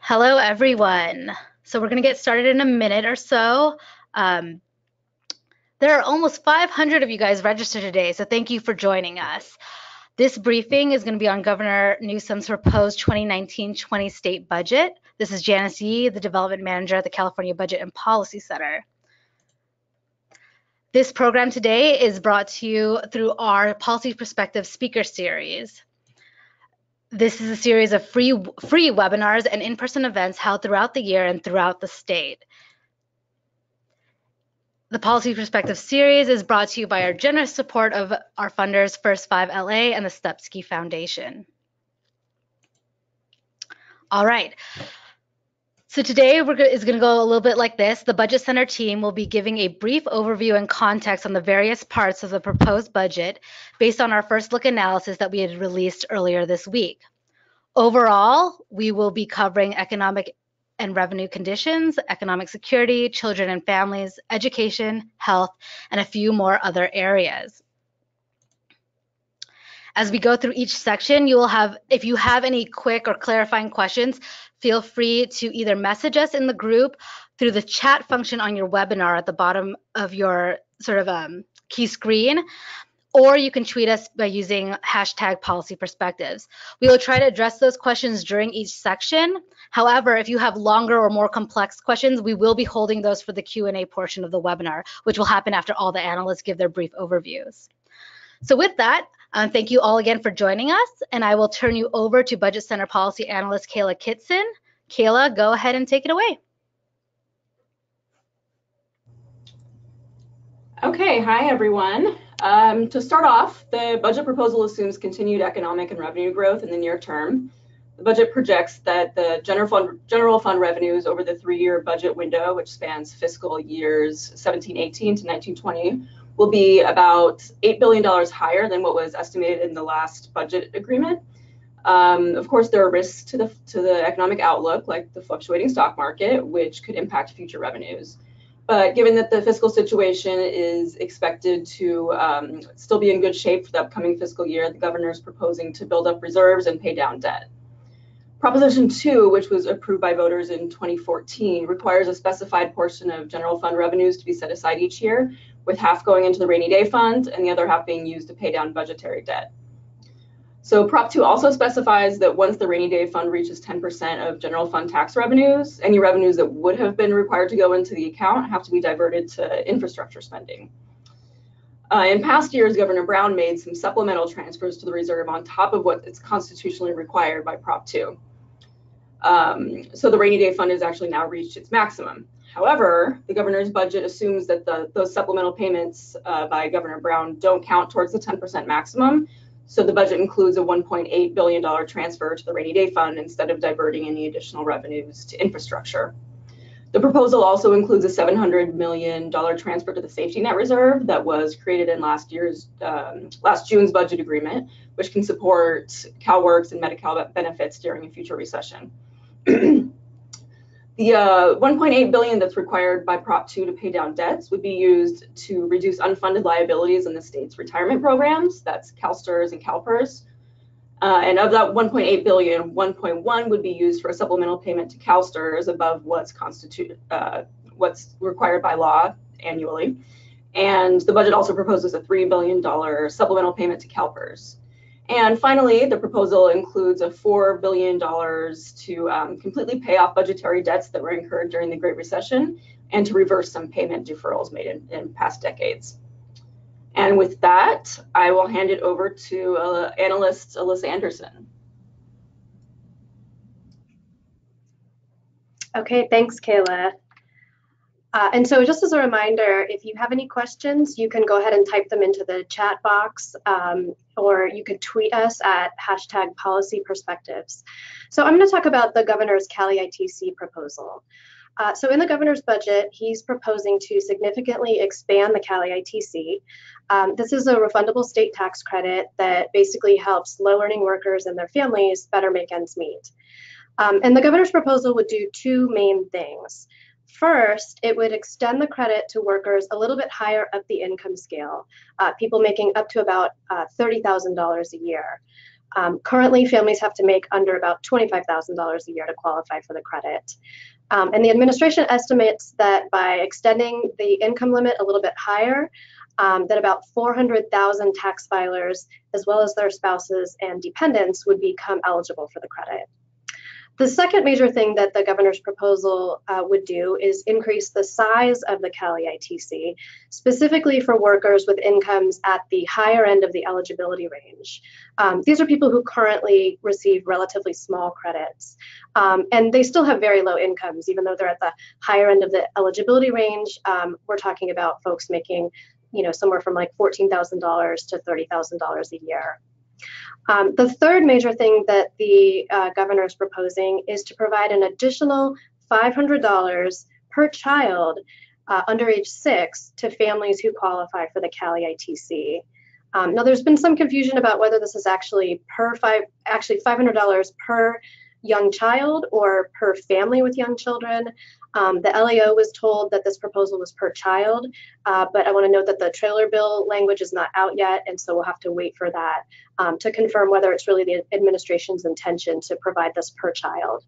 Hello, everyone. So we're going to get started in a minute or so. Um, there are almost 500 of you guys registered today, so thank you for joining us. This briefing is going to be on Governor Newsom's proposed 2019-20 state budget. This is Janice Yee, the development manager at the California Budget and Policy Center. This program today is brought to you through our Policy Perspective speaker series. This is a series of free, free webinars and in-person events held throughout the year and throughout the state. The Policy Perspective series is brought to you by our generous support of our funders, First 5 LA and the Stupski Foundation. All right. So today we're is going to go a little bit like this. The Budget Center team will be giving a brief overview and context on the various parts of the proposed budget based on our first look analysis that we had released earlier this week. Overall, we will be covering economic and revenue conditions, economic security, children and families, education, health, and a few more other areas. As we go through each section, you will have, if you have any quick or clarifying questions, feel free to either message us in the group through the chat function on your webinar at the bottom of your sort of um, key screen, or you can tweet us by using hashtag policy perspectives. We will try to address those questions during each section. However, if you have longer or more complex questions, we will be holding those for the Q&A portion of the webinar, which will happen after all the analysts give their brief overviews. So with that, um, thank you all again for joining us, and I will turn you over to Budget Center Policy Analyst Kayla Kitson. Kayla, go ahead and take it away. Okay, hi everyone. Um, to start off, the budget proposal assumes continued economic and revenue growth in the near term. The budget projects that the general fund, general fund revenues over the three-year budget window, which spans fiscal years 1718 to 1920, will be about $8 billion higher than what was estimated in the last budget agreement. Um, of course, there are risks to the, to the economic outlook, like the fluctuating stock market, which could impact future revenues. But given that the fiscal situation is expected to um, still be in good shape for the upcoming fiscal year, the governor is proposing to build up reserves and pay down debt. Proposition 2, which was approved by voters in 2014, requires a specified portion of general fund revenues to be set aside each year, with half going into the rainy day fund and the other half being used to pay down budgetary debt. So Prop 2 also specifies that once the rainy day fund reaches 10% of general fund tax revenues, any revenues that would have been required to go into the account have to be diverted to infrastructure spending. Uh, in past years, Governor Brown made some supplemental transfers to the reserve on top of what is constitutionally required by Prop 2. Um, so the rainy day fund has actually now reached its maximum. However, the governor's budget assumes that the, those supplemental payments uh, by Governor Brown don't count towards the 10% maximum. So the budget includes a $1.8 billion transfer to the rainy day fund instead of diverting any additional revenues to infrastructure. The proposal also includes a $700 million transfer to the safety net reserve that was created in last year's um, last June's budget agreement, which can support CalWORKs and Medi-Cal benefits during a future recession. The uh, 1.8 billion that's required by Prop 2 to pay down debts would be used to reduce unfunded liabilities in the state's retirement programs. That's CalSTRS and CalPERS. Uh, and of that 1.8 billion, 1.1 would be used for a supplemental payment to CalSTRS above what's constituted, uh, what's required by law annually. And the budget also proposes a $3 billion supplemental payment to CalPERS. And finally, the proposal includes a $4 billion to um, completely pay off budgetary debts that were incurred during the Great Recession and to reverse some payment deferrals made in, in past decades. And with that, I will hand it over to uh, analyst Alyssa Anderson. Okay, thanks, Kayla. Uh, and so just as a reminder, if you have any questions, you can go ahead and type them into the chat box um, or you can tweet us at hashtag policy perspectives. So I'm going to talk about the governor's CalEITC proposal. Uh, so in the governor's budget, he's proposing to significantly expand the CalEITC. Um, this is a refundable state tax credit that basically helps low earning workers and their families better make ends meet. Um, and the governor's proposal would do two main things. First, it would extend the credit to workers a little bit higher up the income scale, uh, people making up to about uh, $30,000 a year. Um, currently, families have to make under about $25,000 a year to qualify for the credit. Um, and the administration estimates that by extending the income limit a little bit higher, um, that about 400,000 tax filers, as well as their spouses and dependents, would become eligible for the credit. The second major thing that the governor's proposal uh, would do is increase the size of the CalEITC, specifically for workers with incomes at the higher end of the eligibility range. Um, these are people who currently receive relatively small credits, um, and they still have very low incomes, even though they're at the higher end of the eligibility range. Um, we're talking about folks making, you know, somewhere from like $14,000 to $30,000 a year. Um, the third major thing that the uh, governor is proposing is to provide an additional $500 per child uh, under age six to families who qualify for the CalEITC. Um, now, there's been some confusion about whether this is actually per five, actually $500 per young child or per family with young children. Um, the LAO was told that this proposal was per child, uh, but I want to note that the trailer bill language is not out yet, and so we'll have to wait for that um, to confirm whether it's really the administration's intention to provide this per child.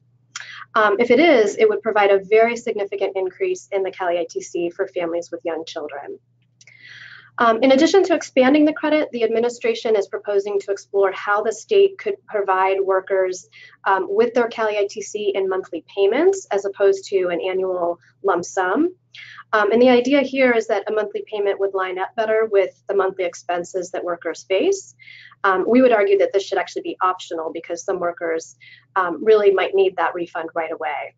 Um, if it is, it would provide a very significant increase in the CalEITC for families with young children. Um, in addition to expanding the credit, the administration is proposing to explore how the state could provide workers um, with their CalEITC in monthly payments as opposed to an annual lump sum. Um, and the idea here is that a monthly payment would line up better with the monthly expenses that workers face. Um, we would argue that this should actually be optional because some workers um, really might need that refund right away.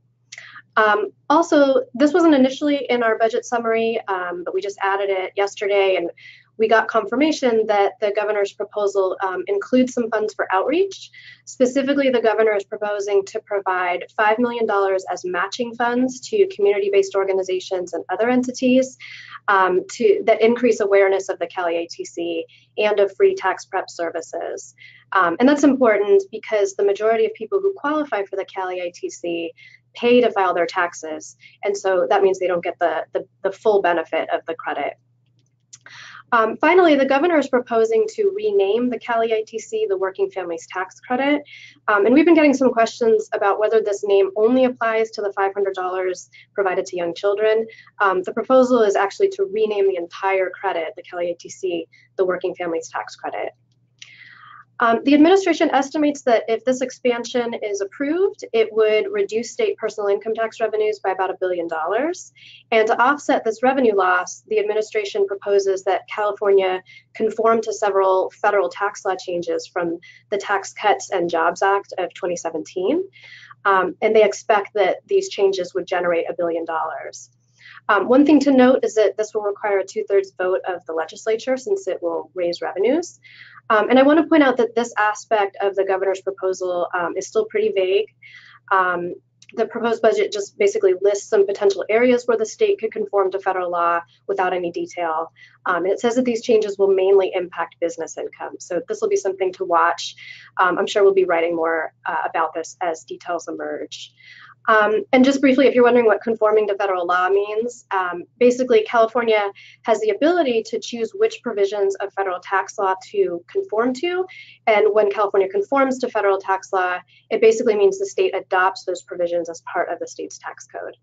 Um, also, this wasn't initially in our budget summary, um, but we just added it yesterday, and we got confirmation that the governor's proposal um, includes some funds for outreach. Specifically, the governor is proposing to provide $5 million as matching funds to community-based organizations and other entities um, to, that increase awareness of the CalEITC and of free tax prep services. Um, and that's important because the majority of people who qualify for the CalEITC pay to file their taxes. And so that means they don't get the, the, the full benefit of the credit. Um, finally, the governor is proposing to rename the CalEITC the Working Families Tax Credit. Um, and we've been getting some questions about whether this name only applies to the $500 provided to young children. Um, the proposal is actually to rename the entire credit, the CalEITC, the Working Families Tax Credit. Um, the administration estimates that if this expansion is approved, it would reduce state personal income tax revenues by about a billion dollars. And to offset this revenue loss, the administration proposes that California conform to several federal tax law changes from the Tax Cuts and Jobs Act of 2017. Um, and they expect that these changes would generate a billion dollars. Um, one thing to note is that this will require a two-thirds vote of the legislature since it will raise revenues. Um, and I want to point out that this aspect of the governor's proposal um, is still pretty vague. Um, the proposed budget just basically lists some potential areas where the state could conform to federal law without any detail. Um, it says that these changes will mainly impact business income. So this will be something to watch. Um, I'm sure we'll be writing more uh, about this as details emerge. Um, and just briefly, if you're wondering what conforming to federal law means, um, basically California has the ability to choose which provisions of federal tax law to conform to. And when California conforms to federal tax law, it basically means the state adopts those provisions as part of the state's tax code.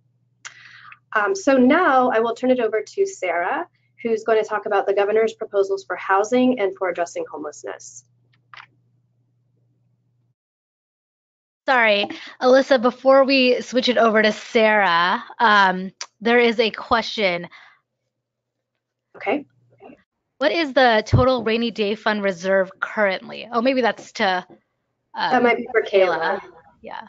Um, so now I will turn it over to Sarah, who's going to talk about the governor's proposals for housing and for addressing homelessness. Sorry, Alyssa, before we switch it over to Sarah, um, there is a question. Okay. What is the total rainy day fund reserve currently? Oh, maybe that's to um, that might be for Kayla. Yeah.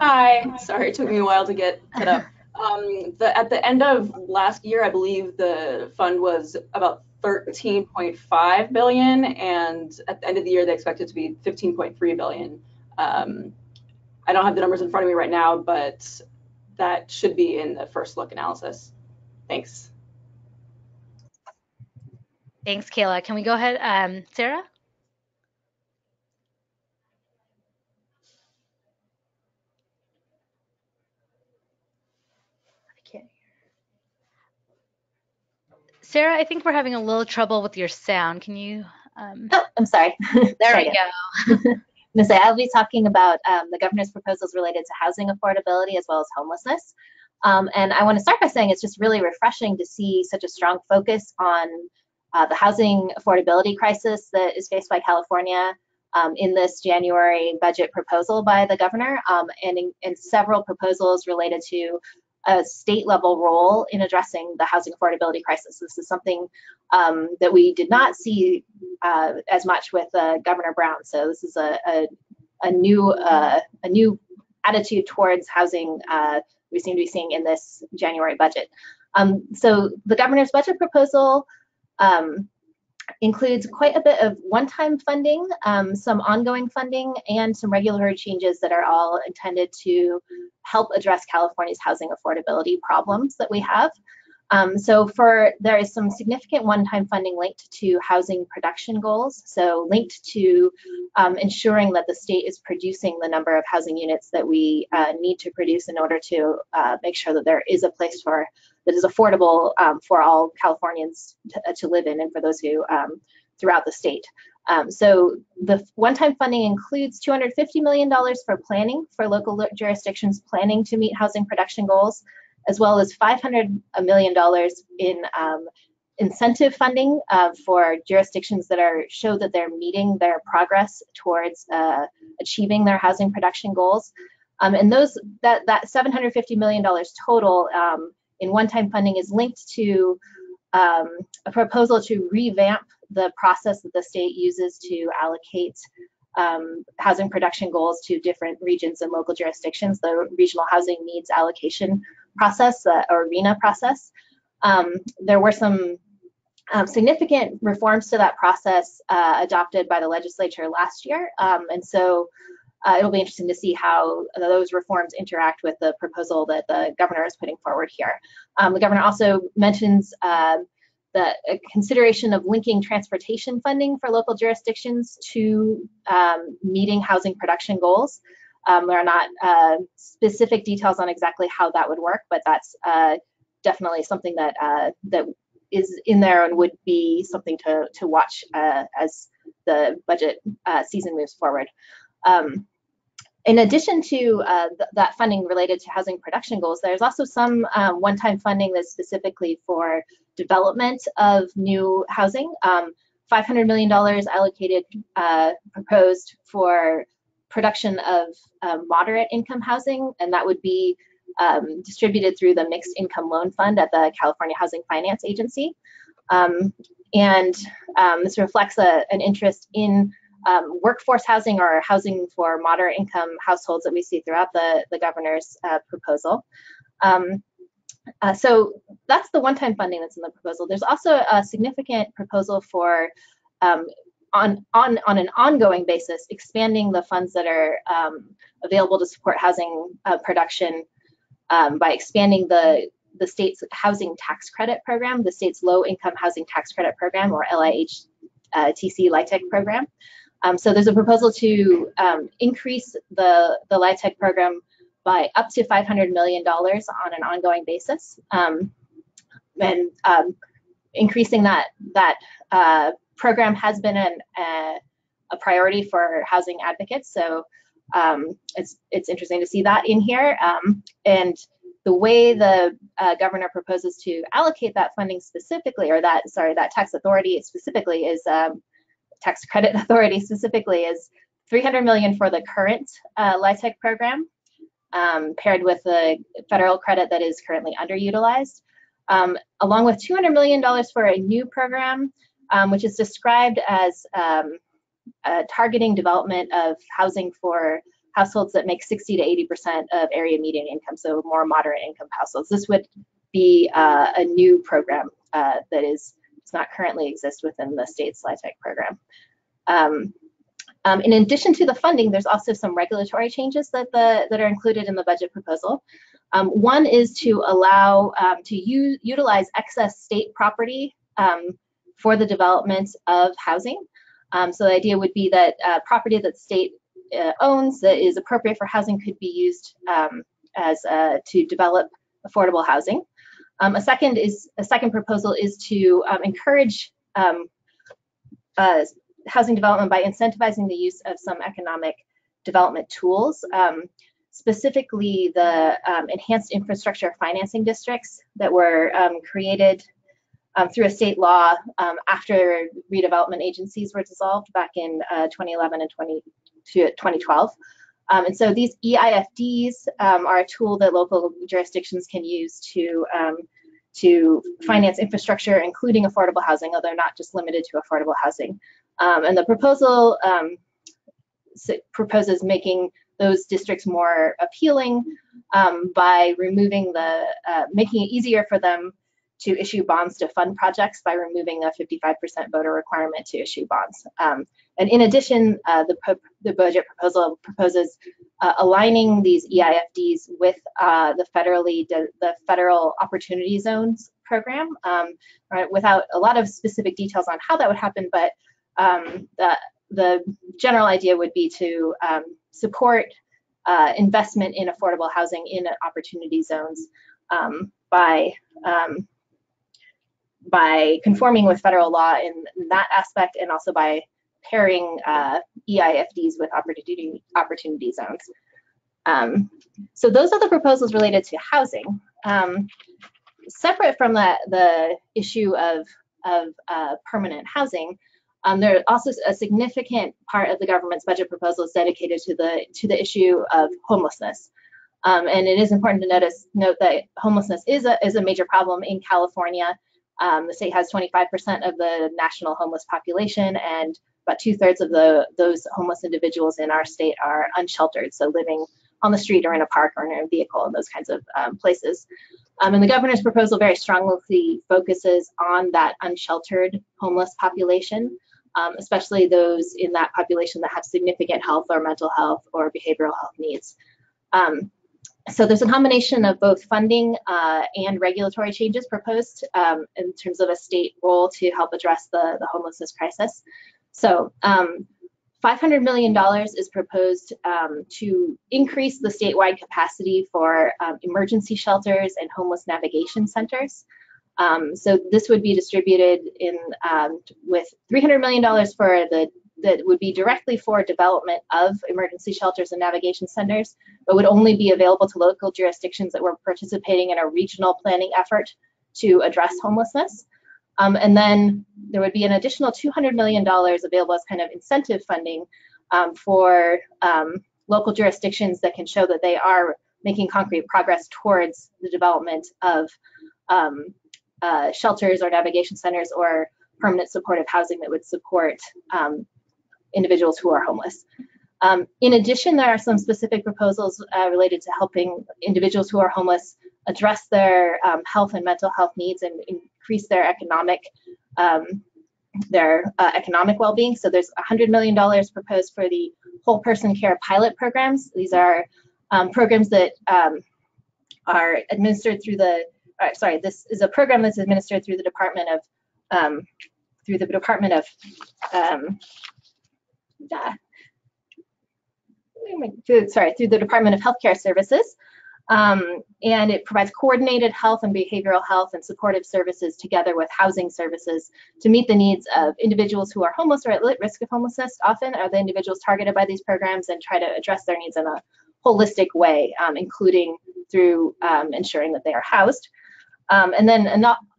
Hi, sorry, it took me a while to get set up. Um, the, at the end of last year, I believe the fund was about 13.5 billion, and at the end of the year, they expect it to be 15.3 billion. Um, I don't have the numbers in front of me right now, but that should be in the first look analysis. Thanks. Thanks, Kayla. Can we go ahead, um, Sarah? Sarah, I think we're having a little trouble with your sound. Can you? Um... Oh, I'm sorry. there we go. I'm say I'll be talking about um, the governor's proposals related to housing affordability as well as homelessness. Um, and I want to start by saying it's just really refreshing to see such a strong focus on uh, the housing affordability crisis that is faced by California um, in this January budget proposal by the governor um, and in, in, several proposals related to a state level role in addressing the housing affordability crisis. This is something um, that we did not see uh, as much with uh, Governor Brown. So this is a, a, a new uh, a new attitude towards housing uh, we seem to be seeing in this January budget. Um, so the governor's budget proposal um, includes quite a bit of one-time funding, um, some ongoing funding, and some regulatory changes that are all intended to help address California's housing affordability problems that we have. Um, so for there is some significant one-time funding linked to housing production goals. So linked to um, ensuring that the state is producing the number of housing units that we uh, need to produce in order to uh, make sure that there is a place for that is affordable um, for all Californians to, uh, to, live in and for those who um, throughout the state. Um, so the one-time funding includes $250 million for planning for local jurisdictions planning to meet housing production goals as well as $500 million in um, incentive funding uh, for jurisdictions that are show that they're meeting their progress towards uh, achieving their housing production goals. Um, and those that that $750 million total um, in one-time funding is linked to um, a proposal to revamp the process that the state uses to allocate um, housing production goals to different regions and local jurisdictions, the regional housing needs allocation process uh, or RHNA process. Um, there were some um, significant reforms to that process uh, adopted by the legislature last year. Um, and so uh, it'll be interesting to see how those reforms interact with the proposal that the governor is putting forward here. Um, the governor also mentions uh, the consideration of linking transportation funding for local jurisdictions to um, meeting housing production goals. Um, there are not uh, specific details on exactly how that would work, but that's uh, definitely something that uh, that is in there and would be something to to watch uh, as the budget uh, season moves forward. Um, in addition to uh, th that funding related to housing production goals, there's also some um, one-time funding that's specifically for development of new housing. Um, $500 million allocated, proposed for production of um, moderate income housing, and that would be um, distributed through the Mixed Income Loan Fund at the California Housing Finance Agency. Um, and um, this reflects a, an interest in um, workforce housing or housing for moderate income households that we see throughout the, the governor's uh, proposal. Um, uh, so that's the one-time funding that's in the proposal. There's also a significant proposal for um, on, on, on an ongoing basis, expanding the funds that are um, available to support housing uh, production um, by expanding the, the state's housing tax credit program, the state's low income housing tax credit program or LIHTC uh, LIHTC program. Um, so there's a proposal to um, increase the, the LIHTC program by up to $500 million on an ongoing basis. Um, and um, increasing that, that uh, program has been an, a, a priority for housing advocates. So um, it's it's interesting to see that in here. Um, and the way the uh, governor proposes to allocate that funding specifically, or that sorry, that tax authority specifically is um, tax credit authority specifically is 300 million for the current uh, LIHTC program, um, paired with the federal credit that is currently underutilized, um, along with 200 million dollars for a new program um, which is described as um, targeting development of housing for households that make 60 to 80% of area median income, so more moderate income households. This would be uh, a new program uh, that is does not currently exist within the state's LIHTC program. Um, um, in addition to the funding, there's also some regulatory changes that the that are included in the budget proposal. Um, one is to allow um, to utilize excess state property um, for the development of housing. Um, so the idea would be that uh, property that state uh, owns that is appropriate for housing could be used um, as uh, to develop affordable housing. Um, a second is a second proposal is to um, encourage um, uh, housing development by incentivizing the use of some economic development tools, um, specifically the enhanced infrastructure financing districts that were created um, through a state law um, after redevelopment agencies were dissolved back in uh, 2011 and 20, 2012. Um, and so these EIFDs are a tool that local jurisdictions can use to to finance infrastructure, including affordable housing, although not just limited to affordable housing. Um, and the proposal um, proposes making those districts more appealing um, by removing the, uh, making it easier for them to issue bonds to fund projects by removing a 55% voter requirement to issue bonds. Um, and in addition, uh, the, the budget proposal proposes uh, aligning these EIFDs with uh, the federally the federal opportunity zones program. Um, right, without a lot of specific details on how that would happen, but um, the the general idea would be to um, support uh, investment in affordable housing in opportunity zones um, by um, by conforming with federal law in, that aspect and also by pairing uh, EIFDs with opportunity, opportunity zones. Um, so those are the proposals related to housing. Um, separate from the, the issue of, of uh, permanent housing, um, there also a significant part of the government's budget proposal is dedicated to the to the issue of homelessness. Um, and it is important to notice note that homelessness is a is a major problem in California. Um, the state has 25% of the national homeless population, and about two thirds of the those homeless individuals in our state are unsheltered, so living on the street or in a park or in a vehicle and those kinds of um, places. Um, and the governor's proposal very strongly focuses on that unsheltered homeless population, um, especially those in that population that have significant health or mental health or behavioral health needs. Um, so there's a combination of both funding uh, and regulatory changes proposed um, in terms of a state role to help address the, the homelessness crisis. So um, $500 million is proposed um, to increase the statewide capacity for um, emergency shelters and homeless navigation centers. Um, so this would be distributed in um, with $300 million for the that would be directly for development of emergency shelters and navigation centers, but would only be available to local jurisdictions that were participating in a regional planning effort to address homelessness. Um, and then there would be an additional $200 million available as kind of incentive funding um, for um, local jurisdictions that can show that they are making concrete progress towards the development of um, uh, shelters or navigation centers or permanent supportive housing that would support um, individuals who are homeless. Um, in addition, there are some specific proposals uh, related to helping individuals who are homeless address their um, health and mental health needs and increase their economic um, their uh, economic well-being. So there's $100 million proposed for the whole person care pilot programs. These are um, programs that um, are administered through the, uh, sorry, this is a program that's administered through the Department of, um, through the Department of, um, sorry, through the Department of Healthcare Services. Um, and it provides coordinated health and behavioral health and supportive services together with housing services to meet the needs of individuals who are homeless or at risk of homelessness. Often are the individuals targeted by these programs and try to address their needs in a holistic way, um, including through um, ensuring that they are housed. Um, and then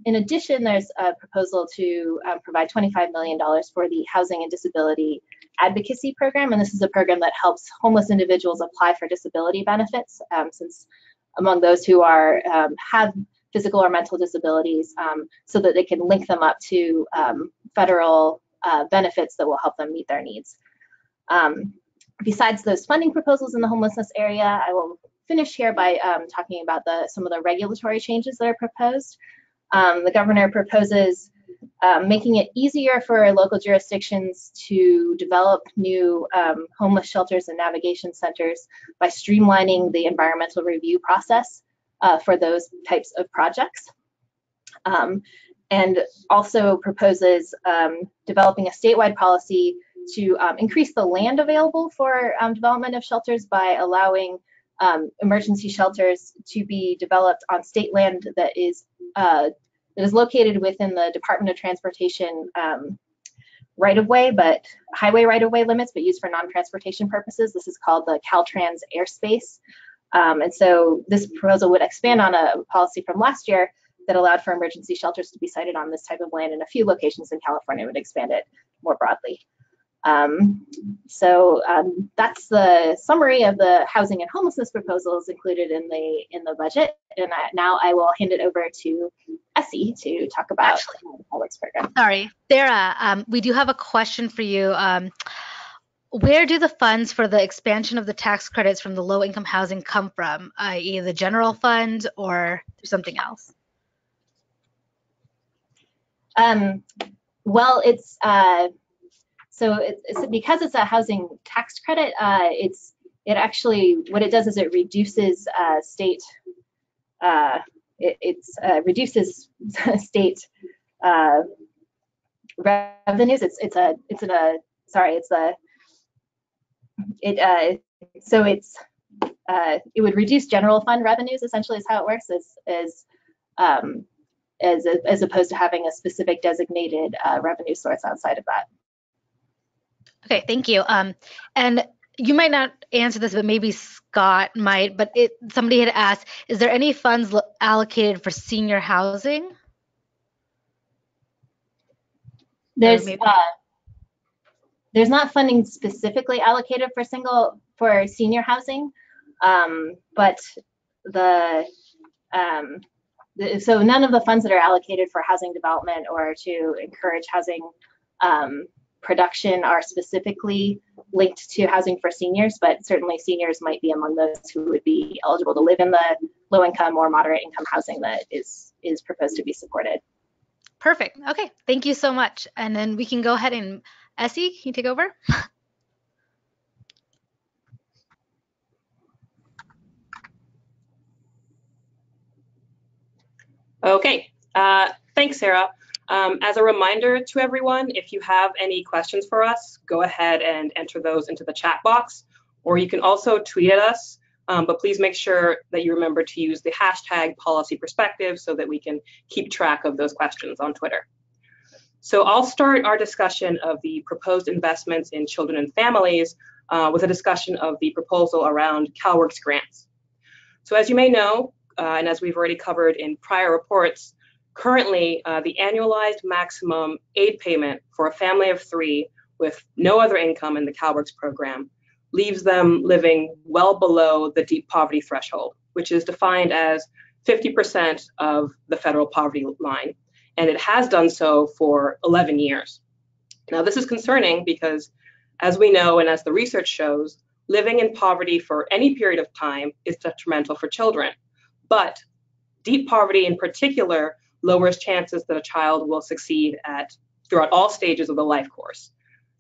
in addition, there's a proposal to um, provide $25 million for the Housing and Disability Advocacy Program. And this is a program that helps homeless individuals apply for disability benefits, um, since among those who are um, have physical or mental disabilities, um, so that they can link them up to um, federal uh, benefits that will help them meet their needs. besides those funding proposals in the homelessness area, I will finish here by um, talking about the, some of the regulatory changes that are proposed. Um, the governor proposes um, making it easier for local jurisdictions to develop new um, homeless shelters and navigation centers by streamlining the environmental review process uh, for those types of projects. Um, and also proposes um, developing a statewide policy to increase the land available for development of shelters by allowing um, emergency shelters to be developed on state land that is uh, that is located within the Department of Transportation um, right of way, but highway right of way limits, but used for non-transportation purposes. This is called the Caltrans airspace. Um, and so this proposal would expand on a policy from last year that allowed for emergency shelters to be sited on this type of land in a few locations in California would expand it more broadly. Um, so um, that's the summary of the housing and homelessness proposals included in the in the budget. And I, now I will hand it over to Esi to talk about Actually, the public's program. Sorry, Sarah, um, we do have a question for you. Um, where do the funds for the expansion of the tax credits from the low income housing come from, i.e. the general fund or something else? Um, well, it's uh, so it's, because it's a housing tax credit. Uh, it's it actually what it does is it reduces uh, state uh, it it's, uh, reduces state uh, revenues. It's it's a it's a sorry it's a it so it's it would reduce general fund revenues essentially is how it works as as um, as, as opposed to having a specific designated uh, revenue source outside of that. Okay, thank you. Um, and you might not answer this, but maybe Scott might. But it, somebody had asked, is there any funds allocated for senior housing? There's uh, there's not funding specifically allocated for single for senior housing, um, but the um, so none of the funds that are allocated for housing development or to encourage housing um, production are specifically linked to housing for seniors, but certainly seniors might be among those who would be eligible to live in the low income or moderate income housing that is is proposed to be supported. Perfect. Okay, thank you so much. And then we can go ahead and Esi, can you take over? Okay, uh, thanks, Sarah. Um, as a reminder to everyone, if you have any questions for us, go ahead and enter those into the chat box, or you can also tweet at us. Um, but please make sure that you remember to use the hashtag policy perspective so that we can keep track of those questions on Twitter. So I'll start our discussion of the proposed investments in children and families uh, with a discussion of the proposal around CalWORKs grants. So as you may know, uh, and as we've already covered in prior reports, currently uh, the annualized maximum aid payment for a family of three with no other income in the CalWORKs program leaves them living well below the deep poverty threshold, which is defined as 50% of the federal poverty line. And it has done so for 11 years. Now, this is concerning because, as we know and as the research shows, living in poverty for any period of time is detrimental for children. But deep poverty in particular lowers chances that a child will succeed at throughout all stages of the life course.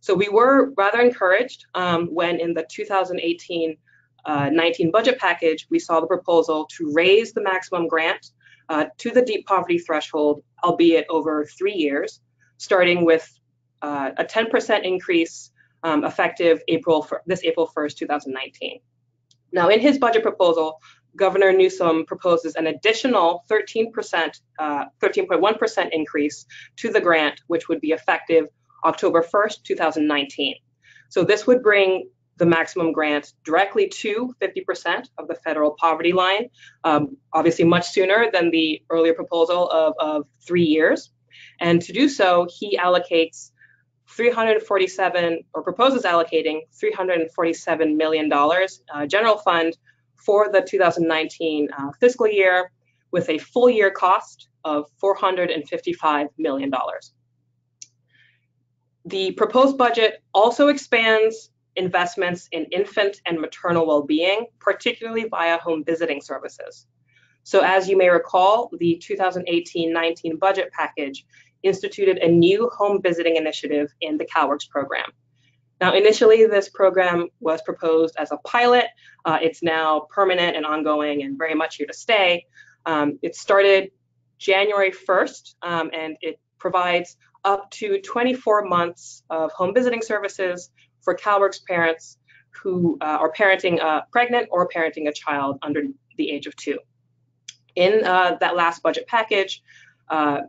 So we were rather encouraged um, when in the 2018 uh, 19 budget package, we saw the proposal to raise the maximum grant uh, to the deep poverty threshold, albeit over three years, starting with uh, a 10% increase um, effective April this April 1st, 2019. Now, in his budget proposal, Governor Newsom proposes an additional 13%, 13.1% uh, increase to the grant, which would be effective October 1st, 2019. So this would bring the maximum grant directly to 50% of the federal poverty line, um, obviously much sooner than the earlier proposal of, of three years. And to do so, he allocates 347 or proposes allocating 347 million dollars uh, general fund for the 2019 uh, fiscal year with a full year cost of $455 million. The proposed budget also expands investments in infant and maternal well-being, particularly via home visiting services. So as you may recall, the 2018-19 budget package instituted a new home visiting initiative in the CalWORKs program. Now, initially, this program was proposed as a pilot. Uh, it's now permanent and ongoing and very much here to stay. Um, it started January 1st, um, and it provides up to 24 months of home visiting services for CalWORKs parents who uh, are parenting uh, pregnant or parenting a child under the age of two. In uh, that last budget package, uh,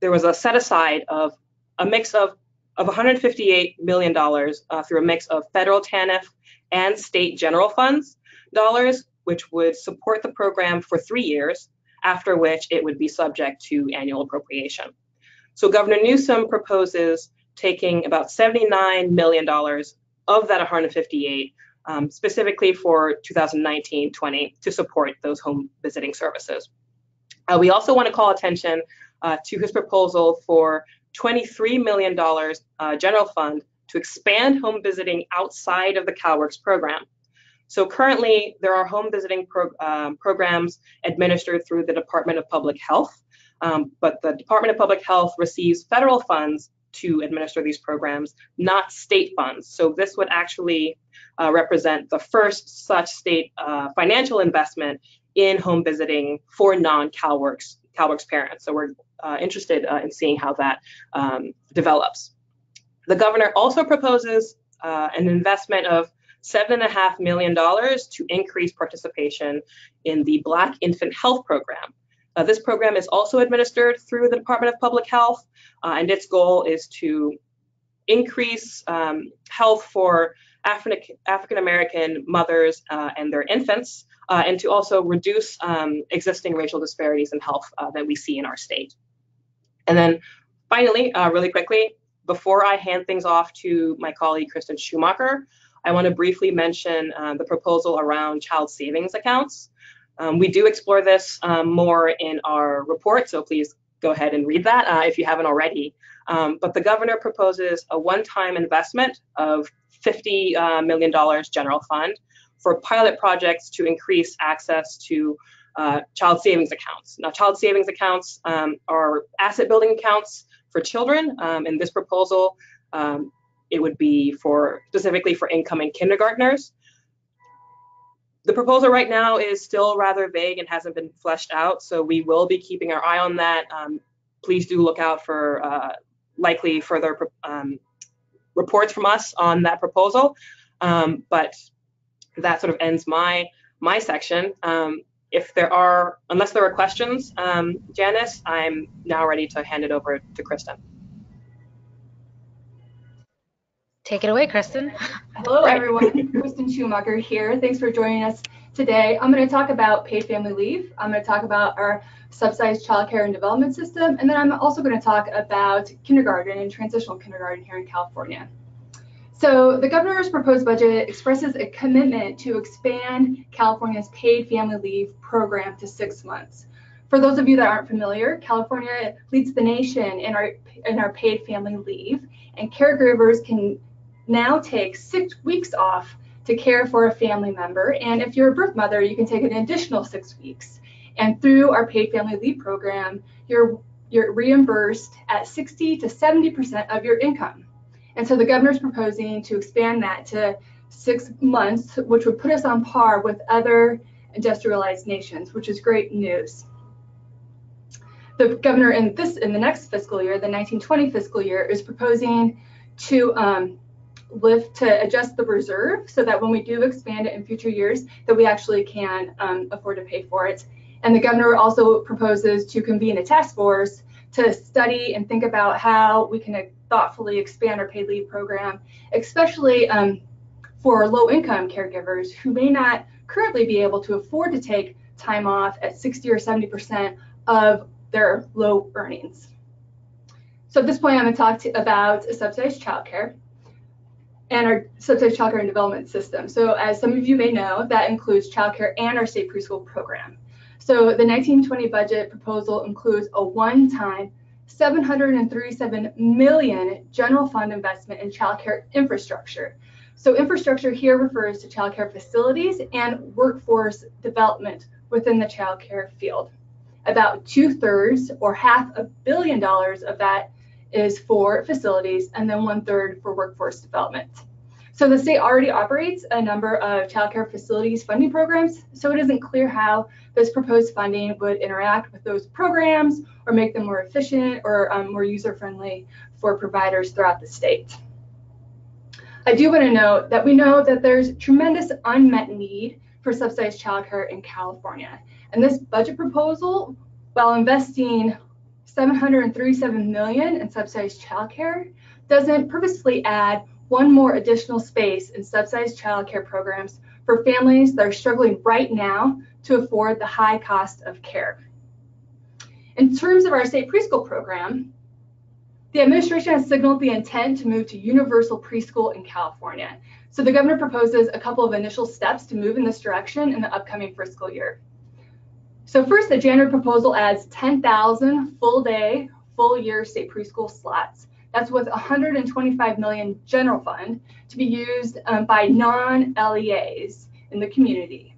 there was a set aside of a mix of, of $158 million uh, through a mix of federal TANF and state general funds dollars, which would support the program for three years, after which it would be subject to annual appropriation. So Governor Newsom proposes taking about $79 million of that 158 um, specifically for 2019-20 to support those home visiting services. Uh, we also want to call attention uh, to his proposal for $23 million uh, general fund to expand home visiting outside of the CalWORKs program. So currently, there are home visiting pro um, programs administered through the Department of Public Health, um, but the Department of Public Health receives federal funds to administer these programs, not state funds. So this would actually uh, represent the first such state uh, financial investment in home visiting for non-CalWORKs CalWORKs parents. So we're uh, interested uh, in seeing how that um, develops. The governor also proposes uh, an investment of $7.5 million to increase participation in the Black Infant Health Program. Uh, this program is also administered through the Department of Public Health, uh, and its goal is to increase um, health for African African American mothers uh, and their infants, uh, and to also reduce um, existing racial disparities in health uh, that we see in our state. And then finally, uh, really quickly, before I hand things off to my colleague Kristen Schumacher, I want to briefly mention uh, the proposal around child savings accounts. Um, we do explore this um, more in our report, so please go ahead and read that uh, if you haven't already. Um, but the governor proposes a one-time investment of $50 uh, million general fund for pilot projects to increase access to uh, child savings accounts. Now, child savings accounts um, are asset building accounts for children. Um, in this proposal, um, it would be for specifically for incoming kindergartners. The proposal right now is still rather vague and hasn't been fleshed out, so we will be keeping our eye on that. Um, please do look out for uh, likely further um, reports from us on that proposal. Um, but that sort of ends my my section. Um, if there are, unless there are questions, um, Janice, I'm now ready to hand it over to Kristen. Take it away, Kristen. Hello, everyone. Kristen Schumacher here. Thanks for joining us today. I'm going to talk about paid family leave. I'm going to talk about our subsidized childcare and development system, and then I'm also going to talk about kindergarten and transitional kindergarten here in California. So the governor's proposed budget expresses a commitment to expand California's paid family leave program to six months. For those of you that aren't familiar, California leads the nation in our in our paid family leave, and caregivers can now take six weeks off to care for a family member. And if you're a birth mother, you can take an additional six weeks. And through our paid family leave program, you're you're reimbursed at 60 to 70% of your income. And so the governor's proposing to expand that to six months, which would put us on par with other industrialized nations, which is great news. The governor in this in the next fiscal year, the 1920 fiscal year, is proposing to um, lift to adjust the reserve so that when we do expand it in future years, that we actually can um, afford to pay for it. And the governor also proposes to convene a task force to study and think about how we can thoughtfully expand our paid leave program, especially um, for low income caregivers who may not currently be able to afford to take time off at 60 or 70% of their low earnings. So at this point, I'm going to talk about subsidized childcare and our subsidized childcare and development system. So as some of you may know, that includes childcare and our state preschool program. So the 1920 budget proposal includes a one-time 737 million general fund investment in childcare infrastructure. So infrastructure here refers to childcare facilities and workforce development within the childcare field. About two thirds or half a billion dollars of that is for facilities and then one third for workforce development. So the state already operates a number of childcare facilities funding programs, so it isn't clear how this proposed funding would interact with those programs or make them more efficient or um, more user-friendly for providers throughout the state. I do want to note that we know that there's tremendous unmet need for subsidized childcare in California. And this budget proposal, while investing 737 million in subsidized childcare, doesn't purposefully add one more additional space in subsidized childcare programs for families that are struggling right now to afford the high cost of care. In terms of our state preschool program, the administration has signaled the intent to move to universal preschool in California. So the governor proposes a couple of initial steps to move in this direction in the upcoming fiscal year. So first, the January proposal adds 10,000 full day, full year state preschool slots. That's with 125 million general fund to be used um, by non-LEAs in the community.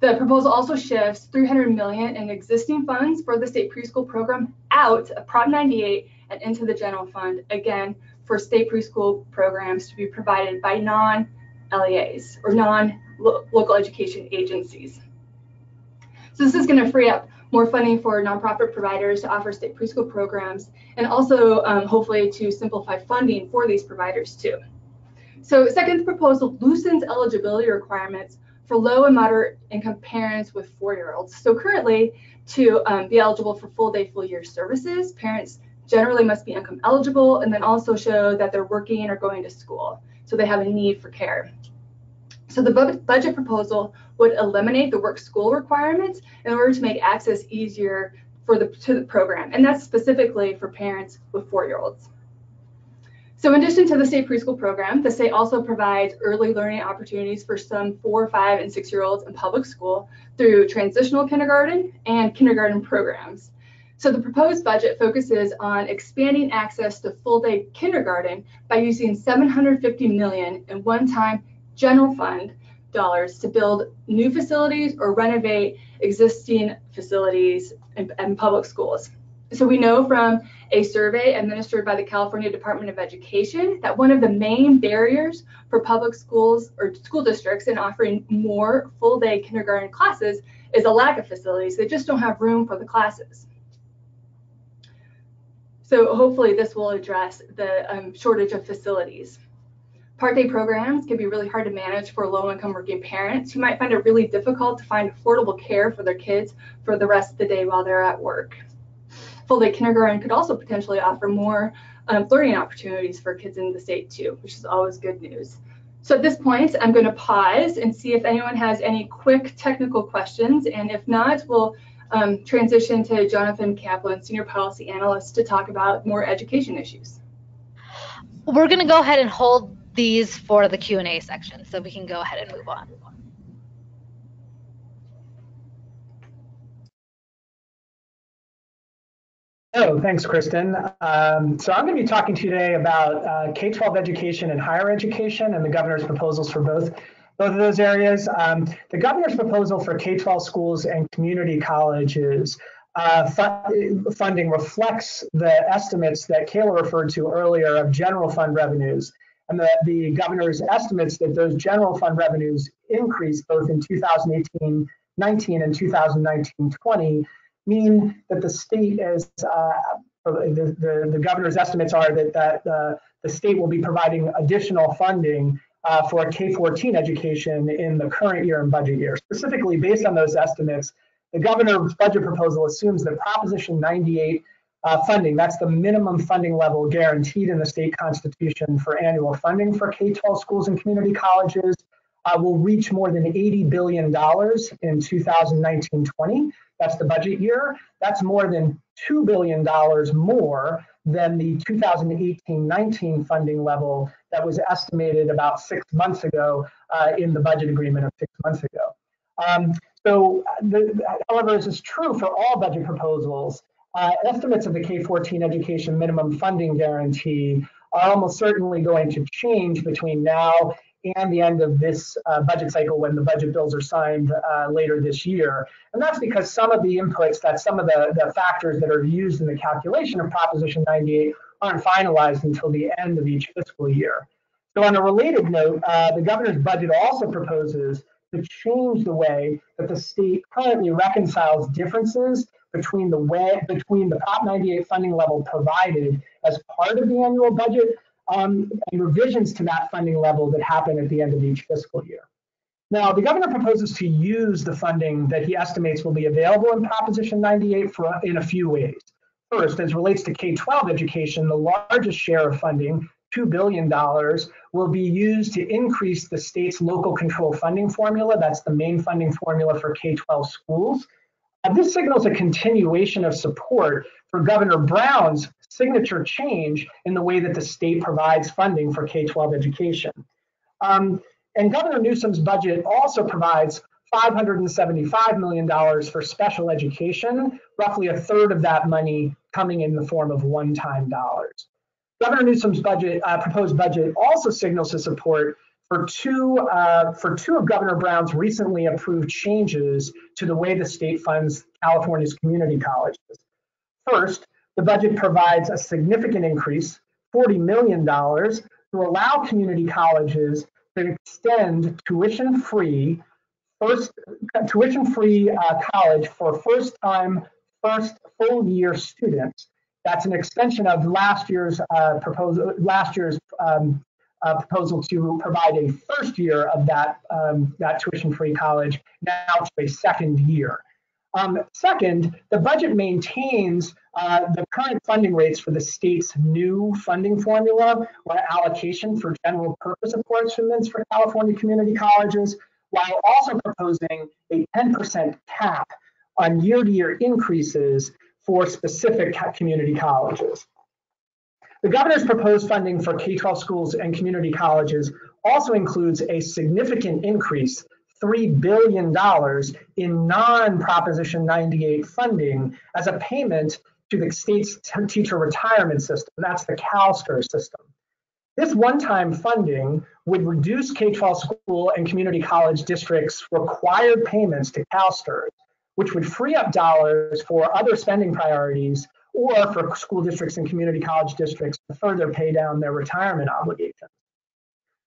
The proposal also shifts 300 million in existing funds for the state preschool program out of Prop 98 and into the general fund, again, for state preschool programs to be provided by non-LEAs or non-local education agencies. So this is going to free up more funding for nonprofit providers to offer state preschool programs and also um, hopefully to simplify funding for these providers too. So second proposal loosens eligibility requirements for low and moderate income parents with four-year-olds. So currently, to um, be eligible for full day, full year services, parents generally must be income eligible and then also show that they're working or going to school. So they have a need for care. So the budget proposal would eliminate the work school requirements in order to make access easier for the to the program, and that's specifically for parents with four-year-olds. So in addition to the state preschool program, the state also provides early learning opportunities for some four, five, and six-year-olds in public school through transitional kindergarten and kindergarten programs. So the proposed budget focuses on expanding access to full-day kindergarten by using 750 million in one-time general fund dollars to build new facilities or renovate existing facilities and, in public schools. So we know from a survey administered by the California Department of Education that one of the main barriers for public schools or school districts in offering more full day kindergarten classes is a lack of facilities. They just don't have room for the classes. So hopefully this will address the um, shortage of facilities. Part day programs can be really hard to manage for low income working parents who might find it really difficult to find affordable care for their kids for the rest of the day while they're at work. Full day kindergarten could also potentially offer more um, learning opportunities for kids in the state too, which is always good news. So at this point, I'm going to pause and see if anyone has any quick technical questions. And if not, we'll um, transition to Jonathan Kaplan, Senior Policy Analyst, to talk about more education issues. We're going to go ahead and hold these for the Q&A section, so we can go ahead and move on. Oh, thanks, Kristen. Um, so I'm going to be talking today about uh, K-12 education and higher education and the governor's proposals for both both of those areas. Um, the governor's proposal for K-12 schools and community colleges uh, fu funding reflects the estimates that Kayla referred to earlier of general fund revenues. And the, the governor's estimates that those general fund revenues increase both in 2018 19 and 2019 20 mean that the state is, uh, the, the, the, governor's estimates are that, that uh, the state will be providing additional funding uh, for K-14 education in the current year and budget year. Specifically, based on those estimates, the governor's budget proposal assumes that Proposition 98 uh, funding, that's the minimum funding level guaranteed in the state constitution for annual funding for K-12 schools and community colleges, uh, will reach more than $80 billion in 2019-20. That's the budget year. That's more than $2 billion more than the 2018-19 funding level that was estimated about six months ago uh, in the budget agreement of six months ago. Um, so, the, however, this is true for all budget proposals. Uh, estimates of the K-14 education minimum funding guarantee are almost certainly going to change between now and the end of this uh, budget cycle when the budget bills are signed uh, later this year. And that's because some of the inputs, that some of the, the factors that are used in the calculation of Proposition 98 aren't finalized until the end of each fiscal year. So on a related note, uh, the governor's budget also proposes to change the way that the state currently reconciles differences between the way between the Prop 98 funding level provided as part of the annual budget um, and revisions to that funding level that happen at the end of each fiscal year. Now, the governor proposes to use the funding that he estimates will be available in Proposition 98 for, in a few ways. First, as relates to K-12 education, the largest share of funding, $2 billion, will be used to increase the state's local control funding formula. That's the main funding formula for K-12 schools. Uh, this signals a continuation of support for Governor Brown's signature change in the way that the state provides funding for K-12 education. Um, and Governor Newsom's budget also provides $575 million for special education, roughly a third of that money coming in the form of one-time dollars. Governor Newsom's budget, uh, proposed budget also signals his support for two, uh, for two of Governor Brown's recently approved changes to the way the state funds California's community colleges. First, the budget provides a significant increase, $40 million, to allow community colleges to extend tuition-free first tuition-free uh, college for first-time, first full-year students. That's an extension of last year's uh, proposal. Last year's um, uh, proposal to provide a first year of that um, that tuition-free college now to a second year. Um, second, the budget maintains uh, the current funding rates for the state's new funding formula or allocation for general purpose apportionments for California community colleges, while also proposing a 10% cap on year-to-year increases for specific community colleges. The governor's proposed funding for K-12 schools and community colleges also includes a significant increase $3 billion in non-Proposition 98 funding as a payment to the state's teacher retirement system. That's the CalSTRS system. This one-time funding would reduce K-12 school and community college districts' required payments to CalSTRS, which would free up dollars for other spending priorities or for school districts and community college districts to further pay down their retirement obligations.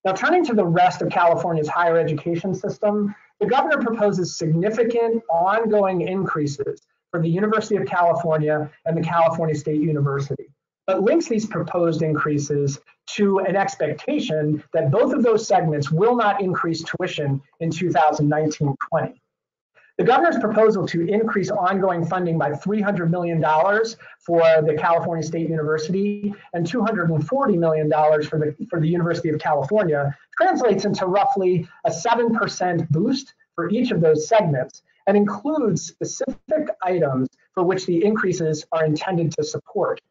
Now, turning to the rest of California's higher education system, the governor proposes significant ongoing increases for the University of California and the California State University, but links these proposed increases to an expectation that both of those segments will not increase tuition in 2019-20. The governor's proposal to increase ongoing funding by $300 million for the California State University and $240 million for the, for the University of California translates into roughly a 7% boost for each of those segments and includes specific items for which the increases are intended to support.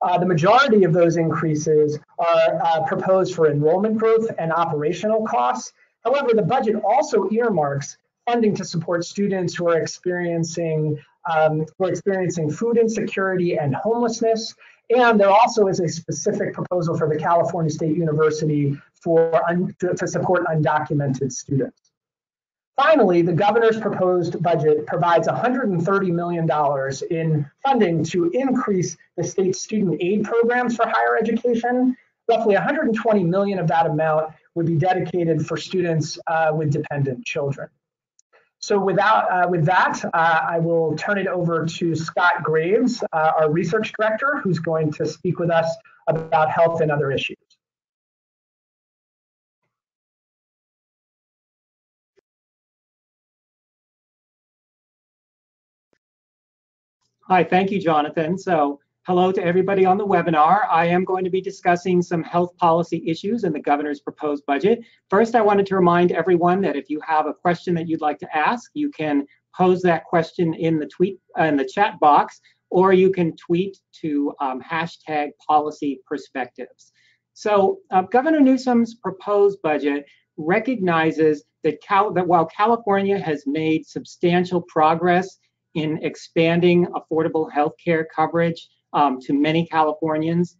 Uh, the majority of those increases are uh, proposed for enrollment growth and operational costs. However, the budget also earmarks funding to support students who are experiencing um, who are experiencing food insecurity and homelessness. And there also is a specific proposal for the California State University for to, to support undocumented students. Finally, the governor's proposed budget provides $130 million in funding to increase the state's student aid programs for higher education. Roughly 120 million of that amount would be dedicated for students uh, with dependent children. So without, uh, with that, uh, I will turn it over to Scott Graves, uh, our research director, who's going to speak with us about health and other issues. Hi, thank you, Jonathan. So Hello to everybody on the webinar. I am going to be discussing some health policy issues in the governor's proposed budget. First, I wanted to remind everyone that if you have a question that you'd like to ask, you can pose that question in the tweet uh, in the chat box, or you can tweet to um, hashtag policy perspectives. So uh, Governor Newsom's proposed budget recognizes that, Cal that while California has made substantial progress in expanding affordable health care coverage um, to many Californians.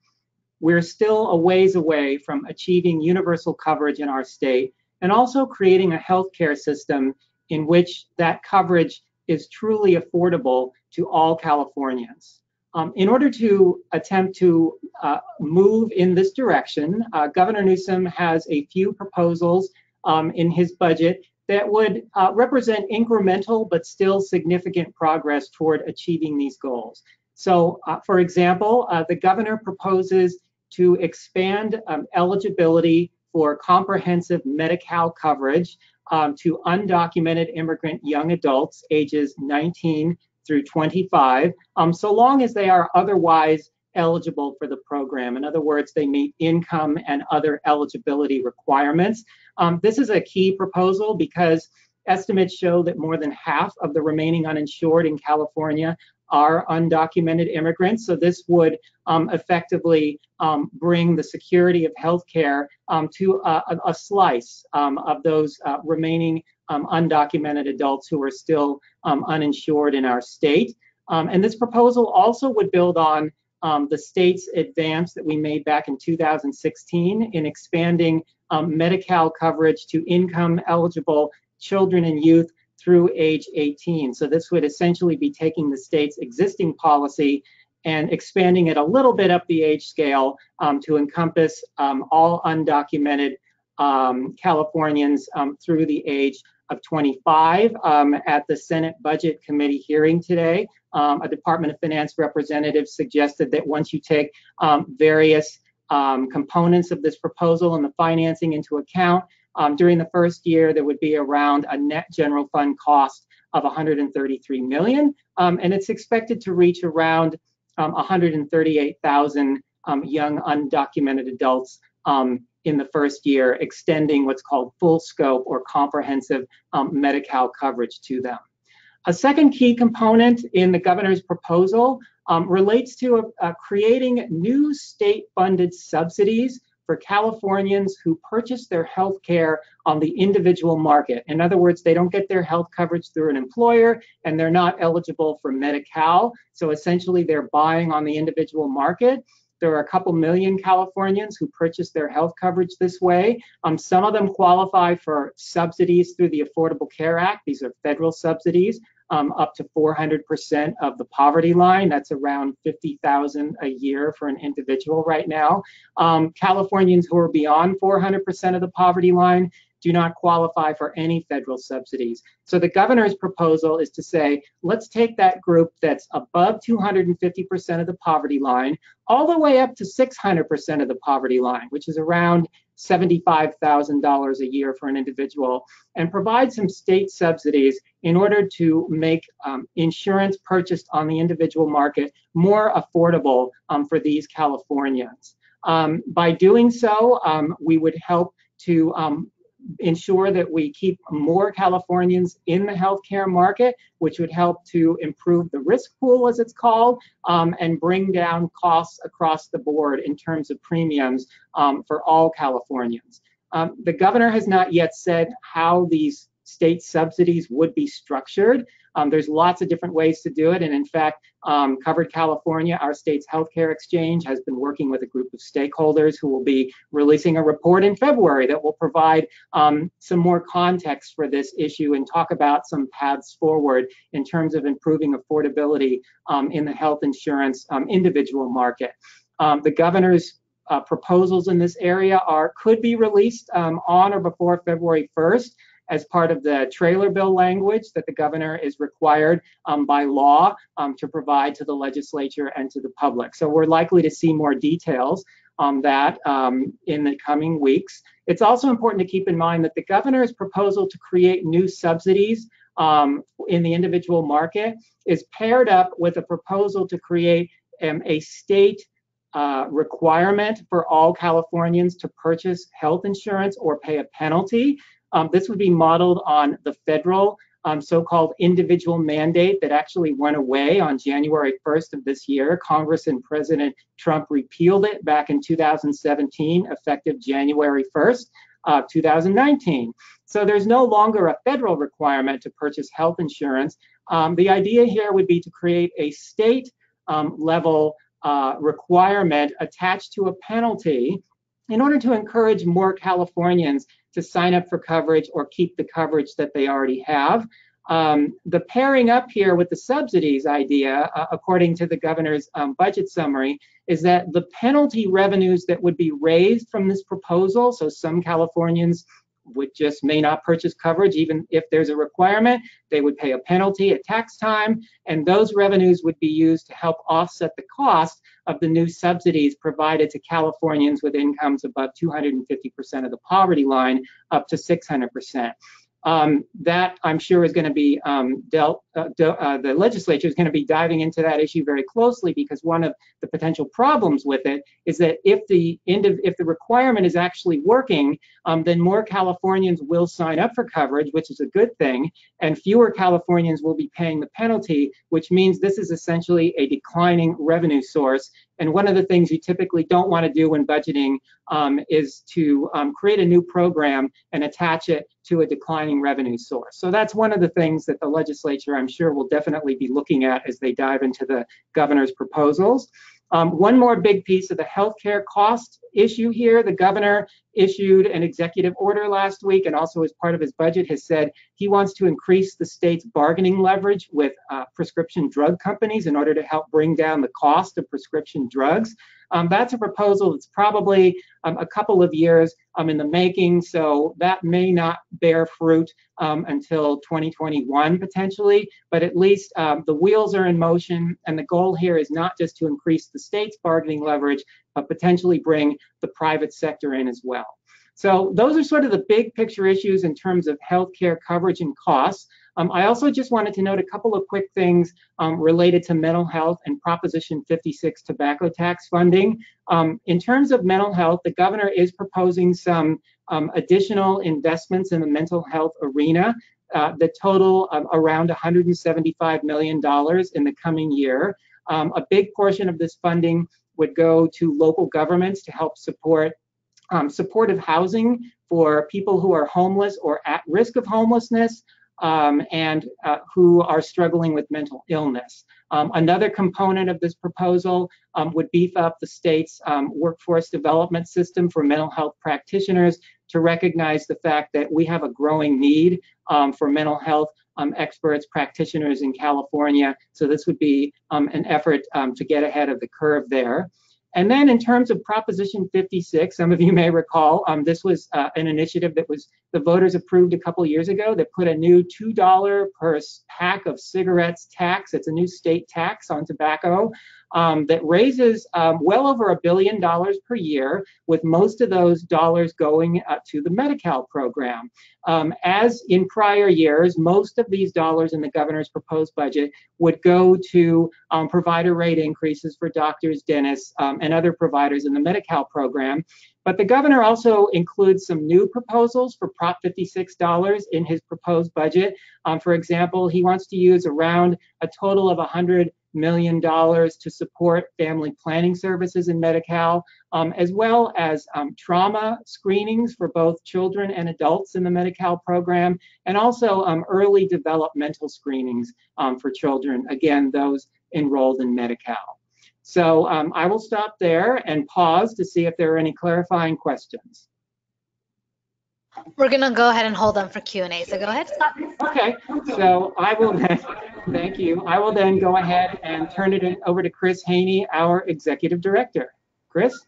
We're still a ways away from achieving universal coverage in our state and also creating a healthcare system in which that coverage is truly affordable to all Californians. Um, in order to attempt to uh, move in this direction, uh, Governor Newsom has a few proposals um, in his budget that would uh, represent incremental but still significant progress toward achieving these goals. So, uh, for example, uh, the governor proposes to expand um, eligibility for comprehensive Medi-Cal coverage um, to undocumented immigrant young adults ages 19 through 25, um, so long as they are otherwise eligible for the program. In other words, they meet income and other eligibility requirements. Um, this is a key proposal because estimates show that more than half of the remaining uninsured in California are undocumented immigrants. So this would um, effectively um, bring the security of healthcare um, to a, a slice um, of those uh, remaining um, undocumented adults who are still um, uninsured in our state. and this proposal also would build on the state's advance that we made back in 2016 in expanding Medi-Cal coverage to income eligible children and youth through age 18. So this would essentially be taking the state's existing policy and expanding it a little bit up the age scale um, to encompass um, all undocumented um, Californians um, through the age of 25. Um, at the Senate Budget Committee hearing today, um, a Department of Finance representative suggested that once you take various components of this proposal and the financing into account, um, during the first year, there would be around a net general fund cost of 133 million, um, and it's expected to reach around um, 138,000 um, young undocumented adults um, in the first year, extending what's called full scope or comprehensive um, Medi-Cal coverage to them. A second key component in the governor's proposal relates to uh, creating new state-funded subsidies for Californians who purchase their health care on the individual market. In other words, they don't get their health coverage through an employer and they're not eligible for Medi-Cal. So essentially they're buying on the individual market. There are a couple million Californians who purchase their health coverage this way. Um, some of them qualify for subsidies through the Affordable Care Act. These are federal subsidies um, up to 400% of the poverty line. That's around 50,000 a year for an individual right now. Um, Californians who are beyond 400% of the poverty line do not qualify for any federal subsidies. So the governor's proposal is to say, let's take that group that's above 250% of the poverty line, all the way up to 600% of the poverty line, which is around $75,000 a year for an individual, and provide some state subsidies in order to make um, insurance purchased on the individual market more affordable um, for these Californians. Um, by doing so, um, we would help to um, ensure that we keep more Californians in the healthcare market, which would help to improve the risk pool, as it's called, um, and bring down costs across the board in terms of premiums um, for all Californians. Um, the governor has not yet said how these state subsidies would be structured. Um, there's lots of different ways to do it. And in fact, um, Covered California, our state's healthcare exchange, has been working with a group of stakeholders who will be releasing a report in February that will provide um, some more context for this issue and talk about some paths forward in terms of improving affordability um, in the health insurance um, individual market. Um, the governor's uh, proposals in this area are could be released on or before February 1st as part of the trailer bill language that the governor is required um, by law um, to provide to the legislature and to the public. So we're likely to see more details on that um, in the coming weeks. It's also important to keep in mind that the governor's proposal to create new subsidies um, in the individual market is paired up with a proposal to create um, a state uh, requirement for all Californians to purchase health insurance or pay a penalty um, this would be modeled on the federal um, so-called individual mandate that actually went away on January 1st of this year. Congress and President Trump repealed it back in 2017, effective January 1st, uh, 2019. So there's no longer a federal requirement to purchase health insurance. Um, the idea here would be to create a state um, level uh, requirement attached to a penalty in order to encourage more Californians to sign up for coverage or keep the coverage that they already have. Um, the pairing up here with the subsidies idea, uh, according to the governor's um, budget summary, is that the penalty revenues that would be raised from this proposal, so some Californians would just may not purchase coverage even if there's a requirement. They would pay a penalty at tax time, and those revenues would be used to help offset the cost of the new subsidies provided to Californians with incomes above 250% of the poverty line up to 600%. Um, that I'm sure is going to be um, dealt, uh, uh, the legislature is going to be diving into that issue very closely because one of the potential problems with it is that if the end of, if the requirement is actually working, um, then more Californians will sign up for coverage, which is a good thing, and fewer Californians will be paying the penalty, which means this is essentially a declining revenue source and one of the things you typically don't want to do when budgeting um, is to um, create a new program and attach it to a declining revenue source. So that's one of the things that the legislature, I'm sure, will definitely be looking at as they dive into the governor's proposals. Um, one more big piece of the healthcare cost issue here. The governor issued an executive order last week and also as part of his budget has said he wants to increase the state's bargaining leverage with uh, prescription drug companies in order to help bring down the cost of prescription drugs. Um, that's a proposal that's probably um, a couple of years um, in the making, so that may not bear fruit um, until 2021 potentially, but at least um, the wheels are in motion, and the goal here is not just to increase the state's bargaining leverage, but potentially bring the private sector in as well. So those are sort of the big picture issues in terms of healthcare coverage and costs. Um, I also just wanted to note a couple of quick things um, related to mental health and Proposition 56 tobacco tax funding. Um, in terms of mental health, the governor is proposing some um, additional investments in the mental health arena. Uh, the total of around $175 million in the coming year. Um, a big portion of this funding would go to local governments to help support um, supportive housing for people who are homeless or at risk of homelessness, um, and uh, who are struggling with mental illness. Um, another component of this proposal um, would beef up the state's um, workforce development system for mental health practitioners to recognize the fact that we have a growing need um, for mental health um, experts, practitioners in California. So this would be an effort to get ahead of the curve there. And then in terms of Proposition 56, some of you may recall, um, this was uh, an initiative that was the voters approved a couple years ago that put a new $2 per pack of cigarettes tax. It's a new state tax on tobacco um, that raises um, well over a billion dollars per year, with most of those dollars going uh, to the Medi-Cal program. Um, as in prior years, most of these dollars in the governor's proposed budget would go to um, provider rate increases for doctors, dentists, um, and other providers in the Medi-Cal program. But the governor also includes some new proposals for Prop 56 dollars in his proposed budget. Um, for example, he wants to use around a total of 100 million dollars to support family planning services in Medi-Cal, um, as well as um, trauma screenings for both children and adults in the Medi-Cal program, and also um, early developmental screenings um, for children, again, those enrolled in Medi-Cal. So um, I will stop there and pause to see if there are any clarifying questions. We're gonna go ahead and hold them for Q&A, so go ahead, Scott. Okay, so I will then, thank you. I will then go ahead and turn it over to Chris Hoene, our Executive Director. Chris?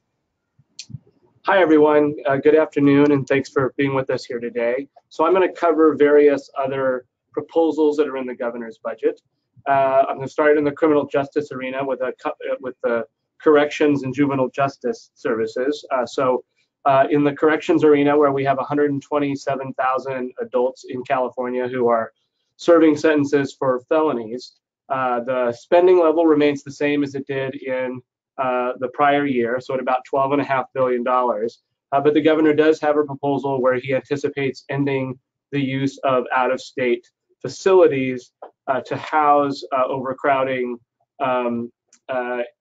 Hi, everyone. Uh, good afternoon, and thanks for being with us here today. So I'm going to cover various other proposals that are in the governor's budget. Uh, I'm going to start in the criminal justice arena with a with the corrections and juvenile justice services. Uh, so uh, in the corrections arena where we have 127,000 adults in California who are serving sentences for felonies. Uh, the spending level remains the same as it did in uh, the prior year, so at about $12.5 billion. Uh, but the governor does have a proposal where he anticipates ending the use of out-of-state facilities uh, to house overcrowding um,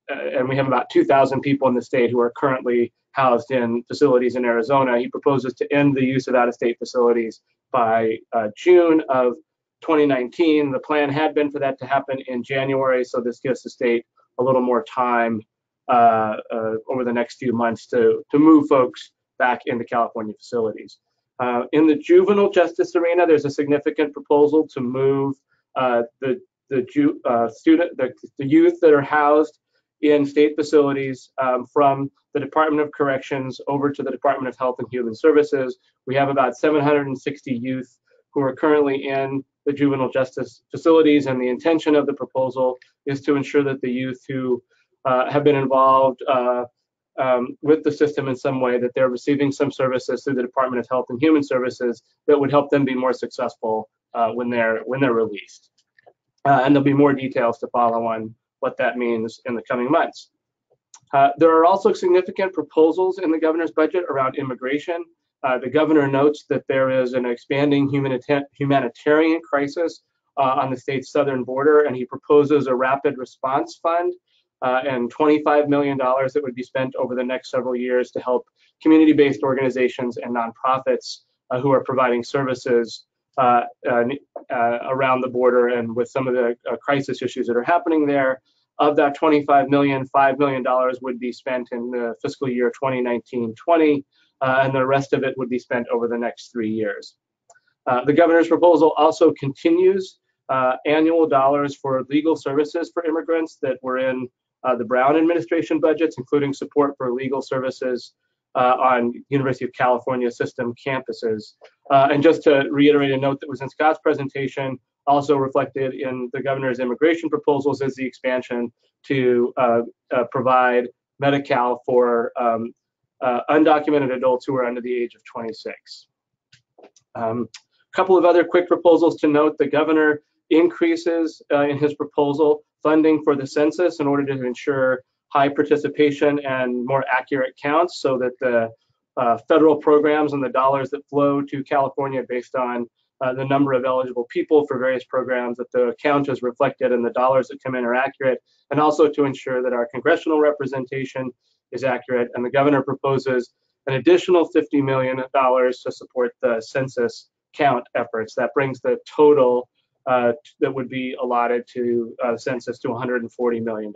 and we have about 2,000 people in the state who are currently housed in facilities in Arizona. He proposes to end the use of out-of-state facilities by uh, June of 2019. The plan had been for that to happen in January, so this gives the state a little more time uh, uh, over the next few months to, to move folks back into California facilities. Uh, in the juvenile justice arena, there's a significant proposal to move uh, the the, ju uh, student the, the youth that are housed in state facilities um, from the Department of Corrections over to the Department of Health and Human Services. We have about 760 youth who are currently in the juvenile justice facilities, and the intention of the proposal is to ensure that the youth who uh, have been involved uh, um, with the system in some way, that they're receiving some services through the Department of Health and Human Services that would help them be more successful uh, when they're when they're released. Uh, and there'll be more details to follow on what that means in the coming months. Uh, there are also significant proposals in the governor's budget around immigration. Uh, the governor notes that there is an expanding humanitarian crisis uh, on the state's southern border, and he proposes a rapid response fund uh, and $25 million that would be spent over the next several years to help community-based organizations and nonprofits uh, who are providing services uh, around the border and with some of the crisis issues that are happening there. Of that 25 million, $5 million would be spent in the fiscal year 2019-20, and the rest of it would be spent over the next three years. the governor's proposal also continues uh, annual dollars for legal services for immigrants that were in uh, the Brown administration budgets, including support for legal services uh, on University of California system campuses. Uh, and just to reiterate a note that was in Scott's presentation, also reflected in the governor's immigration proposals is the expansion to uh, uh, provide Medi-Cal for um, uh, undocumented adults who are under the age of 26. A um, couple of other quick proposals to note, the governor increases in his proposal funding for the census in order to ensure high participation and more accurate counts so that the uh, federal programs and the dollars that flow to California based on uh, the number of eligible people for various programs that the count is reflected and the dollars that come in are accurate and also to ensure that our congressional representation is accurate and the governor proposes an additional $50 million to support the census count efforts that brings the total uh, that would be allotted to uh, census to $140 million.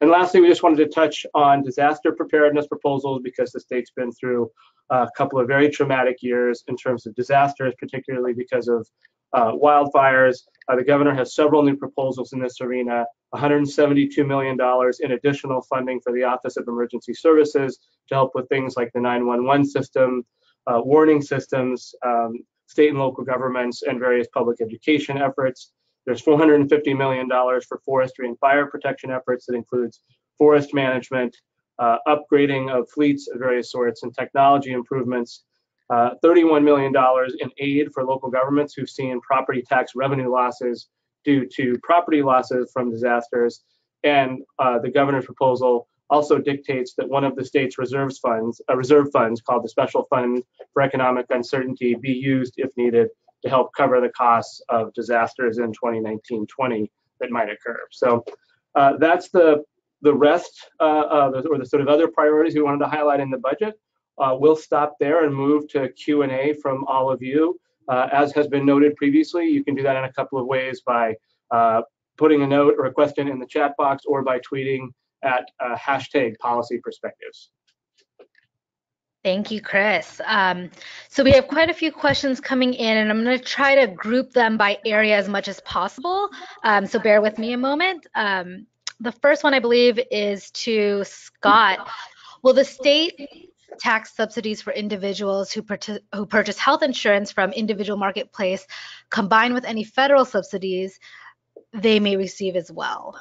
And lastly, we just wanted to touch on disaster preparedness proposals because the state's been through a couple of very traumatic years in terms of disasters, particularly because of uh, wildfires. Uh, the governor has several new proposals in this arena, $172 million in additional funding for the Office of Emergency Services to help with things like the 911 system, uh, warning systems, um, state and local governments, and various public education efforts. There's $450 million for forestry and fire protection efforts that includes forest management, uh, upgrading of fleets of various sorts, and technology improvements. Uh, $31 million in aid for local governments who've seen property tax revenue losses due to property losses from disasters. And uh, the governor's proposal also dictates that one of the state's reserves funds, a reserve funds called the Special Fund for Economic Uncertainty, be used if needed to help cover the costs of disasters in 2019-20 that might occur. So uh, that's the the rest uh, the, or the sort of other priorities we wanted to highlight in the budget. Uh, we'll stop there and move to Q&A from all of you. Uh, as has been noted previously, you can do that in a couple of ways by uh, putting a note or a question in the chat box or by tweeting at hashtag policy perspectives. Thank you, Chris. Um, so we have quite a few questions coming in, and I'm going to try to group them by area as much as possible. Um, so bear with me a moment. Um, the first one, I believe, is to Scott. Will the state tax subsidies for individuals who, who purchase health insurance from individual marketplace combined with any federal subsidies they may receive as well?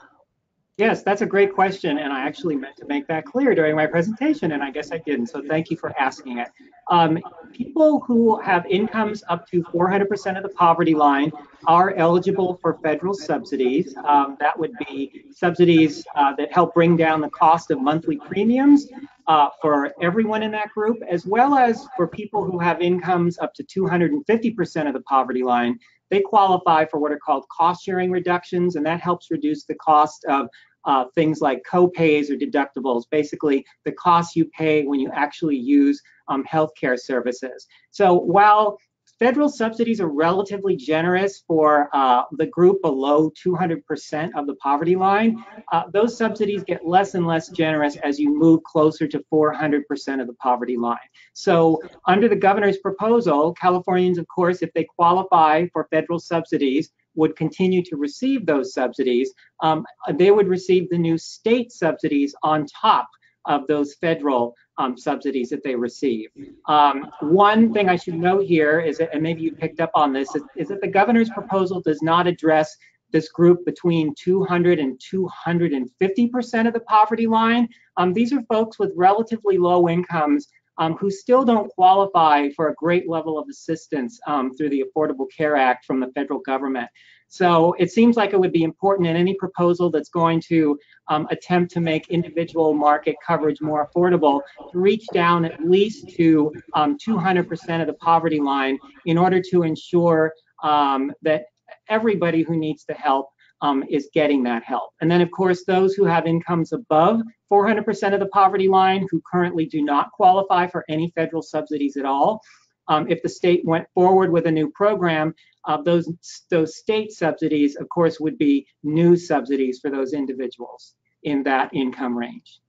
Yes, that's a great question, and I actually meant to make that clear during my presentation, and I guess I didn't, so thank you for asking it. Um, people who have incomes up to 400% of the poverty line are eligible for federal subsidies. Um, that would be subsidies uh, that help bring down the cost of monthly premiums uh, for everyone in that group, as well as for people who have incomes up to 250% of the poverty line they qualify for what are called cost sharing reductions, and that helps reduce the cost of uh, things like co-pays or deductibles, basically the costs you pay when you actually use um, healthcare services. So while Federal subsidies are relatively generous for uh, the group below 200% of the poverty line. Uh, those subsidies get less and less generous as you move closer to 400% of the poverty line. So under the governor's proposal, Californians, of course, if they qualify for federal subsidies, would continue to receive those subsidies, um, they would receive the new state subsidies on top of those federal um, subsidies that they receive. Um, one thing I should note here is, that, and maybe you picked up on this, is, is that the governor's proposal does not address this group between 200 and 250% of the poverty line. Um, these are folks with relatively low incomes um, who still don't qualify for a great level of assistance um, through the Affordable Care Act from the federal government. So it seems like it would be important in any proposal that's going to um, attempt to make individual market coverage more affordable to reach down at least to 200% um, of the poverty line in order to ensure um, that everybody who needs the help um, is getting that help. And then, of course, those who have incomes above 400% of the poverty line who currently do not qualify for any federal subsidies at all. Um, if the state went forward with a new program, uh, those, those state subsidies, of course, would be new subsidies for those individuals in that income range.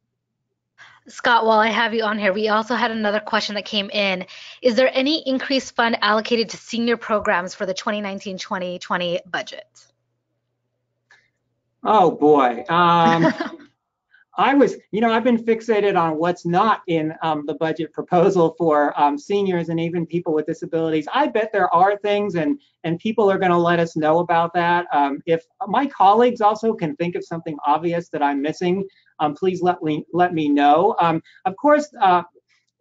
Scott, while I have you on here, we also had another question that came in. Is there any increased fund allocated to senior programs for the 2019-2020 budget? Oh boy. Um, I was, you know, I've been fixated on what's not in um, the budget proposal for um, seniors and even people with disabilities. I bet there are things, and and people are going to let us know about that. Um, if my colleagues also can think of something obvious that I'm missing, um, please let me let me know. Um, of course, uh,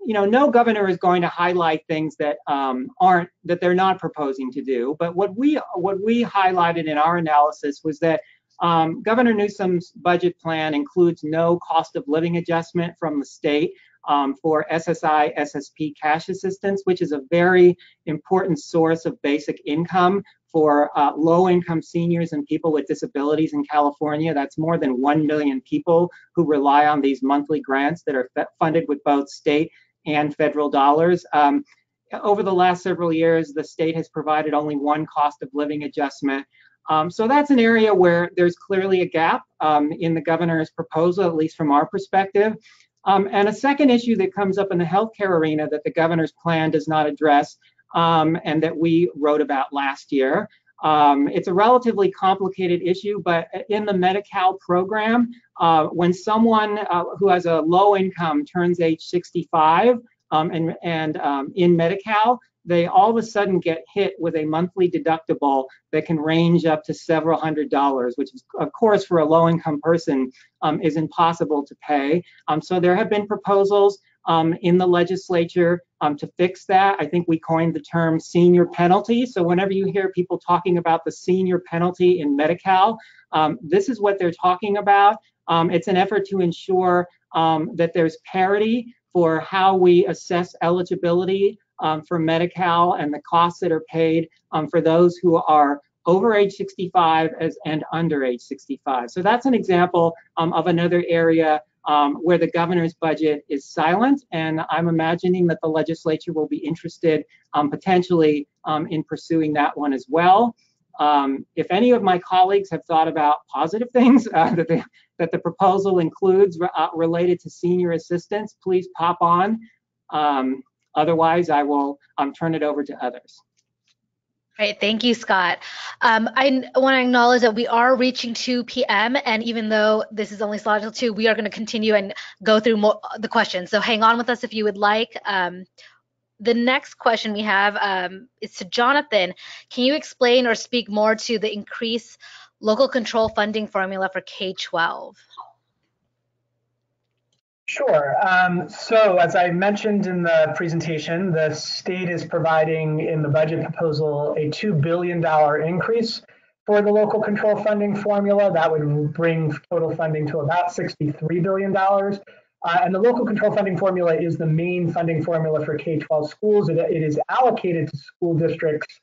you know, no governor is going to highlight things that um, aren't that they're not proposing to do. But what we what we highlighted in our analysis was that um, Governor Newsom's budget plan includes no cost of living adjustment from the state um, for SSI SSP cash assistance, which is a very important source of basic income for uh, low income seniors and people with disabilities in California. That's more than 1 million people who rely on these monthly grants that are funded with both state and federal dollars. Um, over the last several years, the state has provided only one cost of living adjustment. Um, so that's an area where there's clearly a gap um, in the governor's proposal, at least from our perspective. Um, and a second issue that comes up in the healthcare arena that the governor's plan does not address um, and that we wrote about last year. Um, it's a relatively complicated issue, but in the Medi-Cal program, uh, when someone uh, who has a low income turns age 65 um, and, and in Medi-Cal, they all of a sudden get hit with a monthly deductible that can range up to several hundred dollars, which is, of course, for a low income person um, is impossible to pay. Um, so there have been proposals um, in the legislature um, to fix that. I think we coined the term senior penalty. So whenever you hear people talking about the senior penalty in Medi-Cal, um, this is what they're talking about. Um, it's an effort to ensure that there's parity for how we assess eligibility um, for Medi-Cal and the costs that are paid um, for those who are over age 65 as, and under age 65. So that's an example um, of another area um, where the governor's budget is silent, and I'm imagining that the legislature will be interested um, potentially um, in pursuing that one as well. Um, if any of my colleagues have thought about positive things uh, that, the, that the proposal includes uh, related to senior assistance, please pop on. Um, Otherwise, I will um, turn it over to others. Great, thank you, Scott. Um, I want to acknowledge that we are reaching 2 p.m. and even though this is only till 2, we are going to continue and go through more, the questions. So hang on with us if you would like. Um, the next question we have um, is to Jonathan. Can you explain or speak more to the increased local control funding formula for K-12? Sure. Um, so as I mentioned in the presentation, the state is providing in the budget proposal a $2 billion increase for the local control funding formula. That would bring total funding to about $63 billion. Uh, and the local control funding formula is the main funding formula for K-12 schools. It, it is allocated to school districts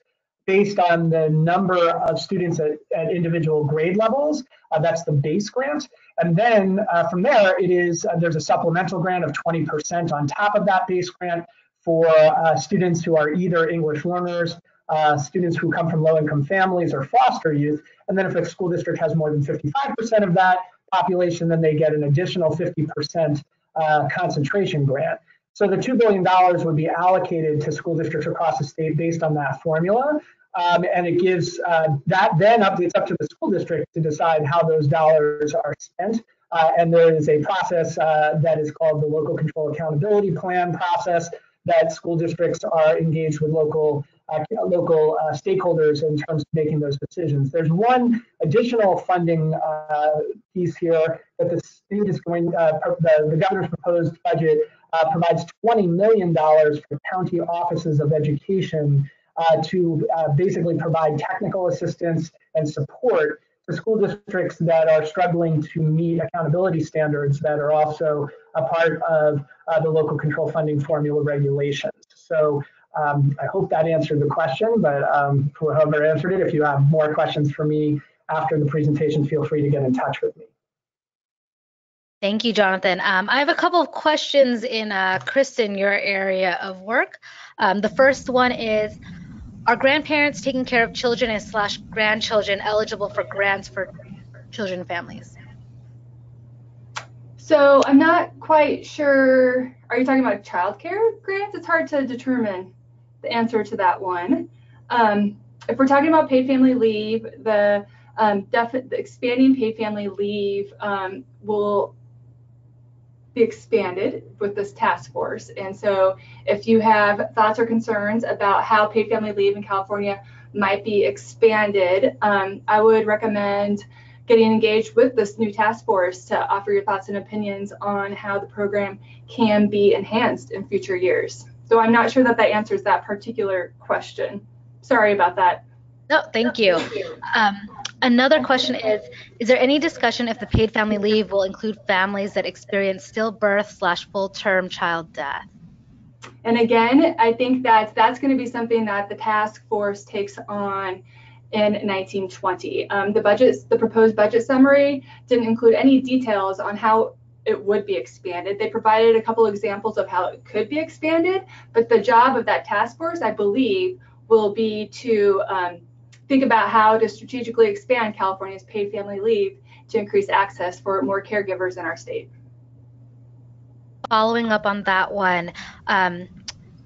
based on the number of students at, at individual grade levels. Uh, that's the base grant. And then uh, from there, it is uh, there's a supplemental grant of 20% on top of that base grant for uh, students who are either English learners, uh, students who come from low-income families, or foster youth. And then if a school district has more than 55% of that population, then they get an additional 50% uh, concentration grant. So the $2 billion would be allocated to school districts across the state based on that formula. Um, and it gives uh, that then up, it's up to the school district to decide how those dollars are spent. Uh, and there is a process uh, that is called the local control accountability plan process that school districts are engaged with local uh, local uh, stakeholders in terms of making those decisions. There's one additional funding uh, piece here that the state is going, the, the governor's proposed budget provides $20 million for county offices of education to basically provide technical assistance and support to school districts that are struggling to meet accountability standards that are also a part of uh, the local control funding formula regulations. So um, I hope that answered the question, but um, whoever answered it, if you have more questions for me after the presentation, feel free to get in touch with me. Thank you, Jonathan. Um, I have a couple of questions in uh, Kristen, your area of work. Um, the first one is, are grandparents taking care of children and slash grandchildren eligible for grants for children and families? So I'm not quite sure. Are you talking about childcare grants? It's hard to determine the answer to that one. Um, if we're talking about paid family leave, the, um, the expanding paid family leave um, will be expanded with this task force. And so if you have thoughts or concerns about how paid family leave in California might be expanded, um, I would recommend getting engaged with this new task force to offer your thoughts and opinions on how the program can be enhanced in future years. So I'm not sure that that answers that particular question. Sorry about that. No, thank you. Um, another question is, is there any discussion if the paid family leave will include families that experience stillbirth slash full-term child death? And again, I think that that's going to be something that the task force takes on in 1920. Um, the budget, the proposed budget summary didn't include any details on how it would be expanded. They provided a couple examples of how it could be expanded, but the job of that task force, I believe, will be to um, think about how to strategically expand California's paid family leave to increase access for more caregivers in our state. Following up on that one, um,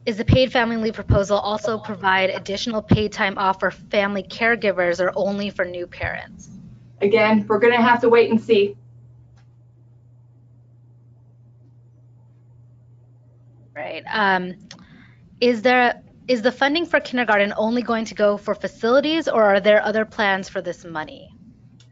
is the paid family leave proposal also provide additional paid time off for family caregivers or only for new parents? Again, we're going to have to wait and see. Right. Um, is there is the funding for kindergarten only going to go for facilities or are there other plans for this money?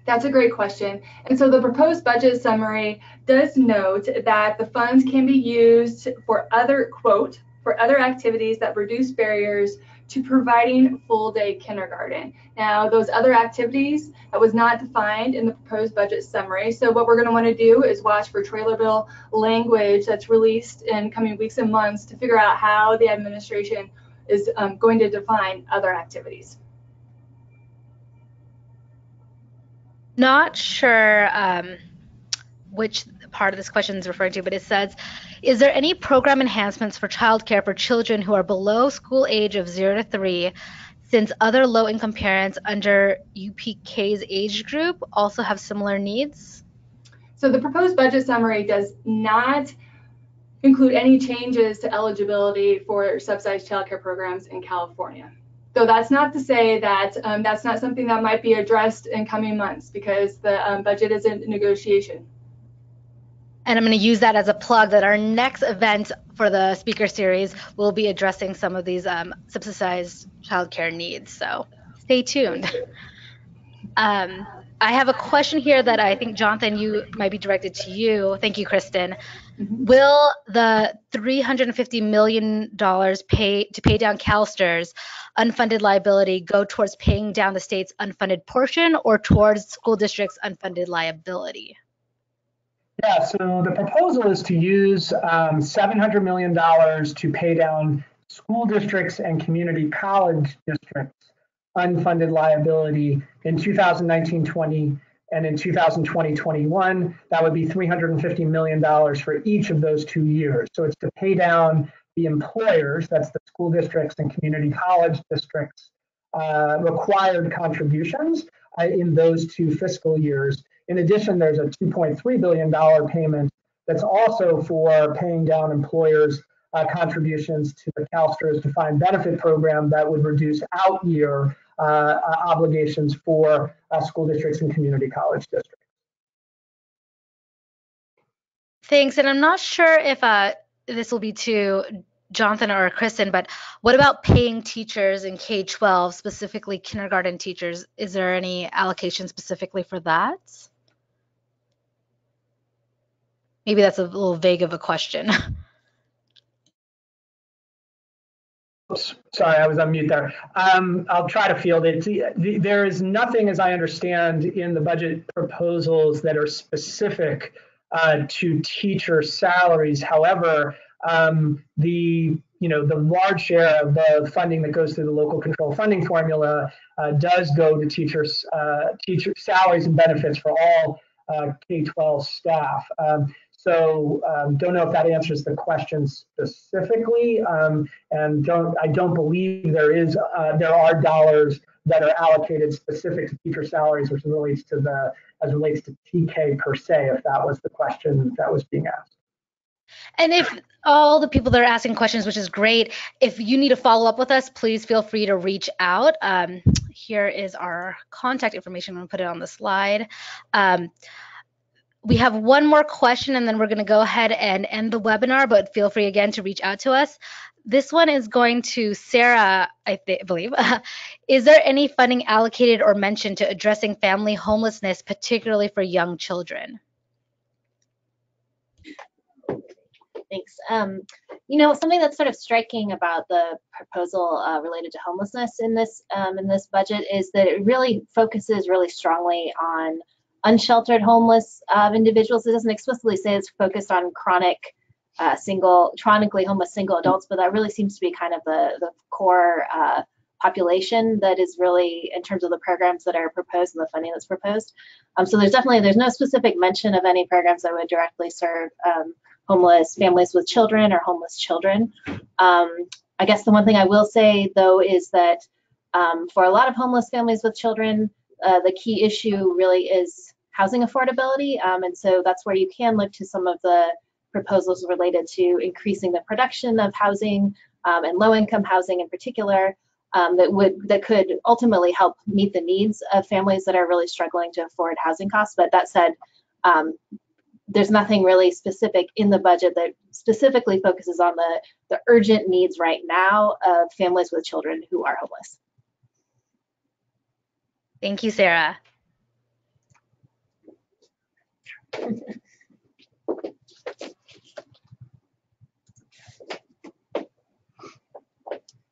That's a great question. And so the proposed budget summary does note that the funds can be used for other, quote, for other activities that reduce barriers to providing full day kindergarten. Now, those other activities that was not defined in the proposed budget summary. So, what we're going to want to do is watch for trailer bill language that's released in coming weeks and months to figure out how the administration is um, going to define other activities. Not sure um, which part of this question is referring to, but it says, is there any program enhancements for childcare for children who are below school age of zero to three, since other low-income parents under UPK's age group also have similar needs? So the proposed budget summary does not include any changes to eligibility for subsidized childcare programs in California. So that's not to say that um, that's not something that might be addressed in coming months because the um, budget is in negotiation. And I'm going to use that as a plug that our next event for the speaker series will be addressing some of these um, subsidized childcare needs. So stay tuned. Um, I have a question here that I think, Jonathan, you might be directed to you. Thank you, Kristen. Mm-hmm. Will the $350 million pay to pay down CalSTRS unfunded liability go towards paying down the state's unfunded portion or towards school districts' unfunded liability? Yeah, so the proposal is to use um, $700 million to pay down school districts and community college districts unfunded liability in 2019-20 and in 2020-21 that would be 350 million dollars for each of those two years. So it's to pay down the employers that's the school districts and community college districts uh, required contributions uh, in those two fiscal years. In addition, there's a $2.3 billion payment that's also for paying down employers' uh, contributions to the CalSTRS defined benefit program that would reduce out year Uh, uh, obligations for uh, school districts and community college districts. Thanks. And I'm not sure if uh, this will be to Jonathan or Kristen, but what about paying teachers in K 12, specifically kindergarten teachers? Is there any allocation specifically for that? Maybe that's a little vague of a question. Sorry, I was on mute there. Um, I'll try to field it. The, the, there is nothing, as I understand, in the budget proposals that are specific uh, to teacher salaries. However, um, the you know the large share of the funding that goes through the local control funding formula uh, does go to teachers uh, teacher salaries and benefits for all uh, K-12 staff. Um, so um, don't know if that answers the question specifically, um, and don't I don't believe there is uh, there are dollars that are allocated specific to teacher salaries, which relates to the as relates to TK per se, if that was the question that was being asked. And if all the people that are asking questions, which is great, if you need to follow up with us, please feel free to reach out. Um, here is our contact information. I'm going to put it on the slide. We have one more question and then we're going to go ahead and end the webinar, but feel free again to reach out to us. This one is going to Sarah, I believe. is there any funding allocated or mentioned to addressing family homelessness, particularly for young children? Thanks. Um, you know, something that's sort of striking about the proposal uh, related to homelessness in this um, in this budget is that it really focuses really strongly on unsheltered homeless uh, individuals. It doesn't explicitly say it's focused on chronic uh, single, chronically homeless single adults, but that really seems to be kind of the, the core uh, population that is really in terms of the programs that are proposed and the funding that's proposed. Um, so there's definitely, there's no specific mention of any programs that would directly serve um, homeless families with children or homeless children. Um, I guess the one thing I will say though is that um, for a lot of homeless families with children, uh, the key issue really is housing affordability. Um, and so that's where you can look to some of the proposals related to increasing the production of housing um, and low income housing in particular um, that would that could ultimately help meet the needs of families that are really struggling to afford housing costs. But that said, um, there's nothing really specific in the budget that specifically focuses on the, the urgent needs right now of families with children who are homeless. Thank you, Sarah.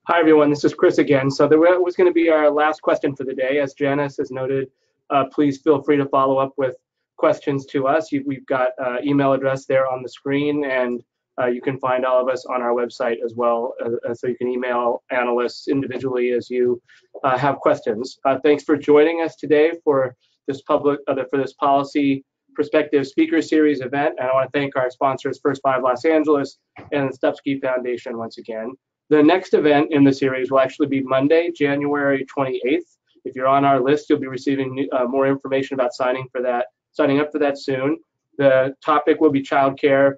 Hi, everyone. This is Chris again. So that was going to be our last question for the day. As Janice has noted, uh, please feel free to follow up with questions to us. You, we've got uh, email address there on the screen, and uh, you can find all of us on our website as well. Uh, so you can email analysts individually as you uh, have questions. Uh, thanks for joining us today for this public for this policy Perspective Speaker Series event. And I want to thank our sponsors, First Five Los Angeles and the Stupski Foundation once again. The next event in the series will actually be Monday, January 28th. If you're on our list, you'll be receiving uh, more information about signing for that, signing up for that soon. The topic will be childcare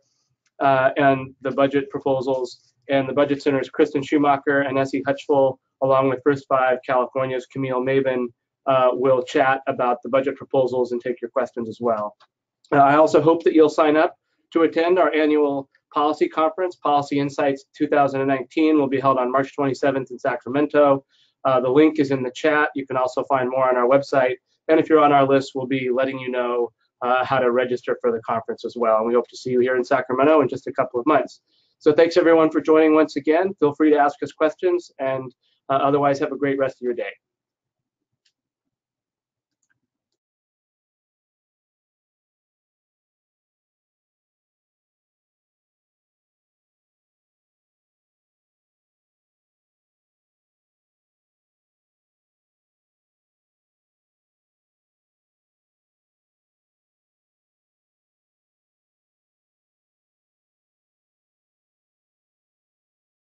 uh, and the budget proposals. And the Budget Center's Kristen Schumacher and Esi Hutchful, along with First Five California's Camille Maben, uh, will chat about the budget proposals and take your questions as well. Uh, I also hope that you'll sign up to attend our annual policy conference, Policy Insights 2019, will be held on March 27th in Sacramento. Uh, the link is in the chat. You can also find more on our website. And if you're on our list, we'll be letting you know uh, how to register for the conference as well. And we hope to see you here in Sacramento in just a couple of months. So thanks everyone for joining once again. Feel free to ask us questions and uh, otherwise have a great rest of your day.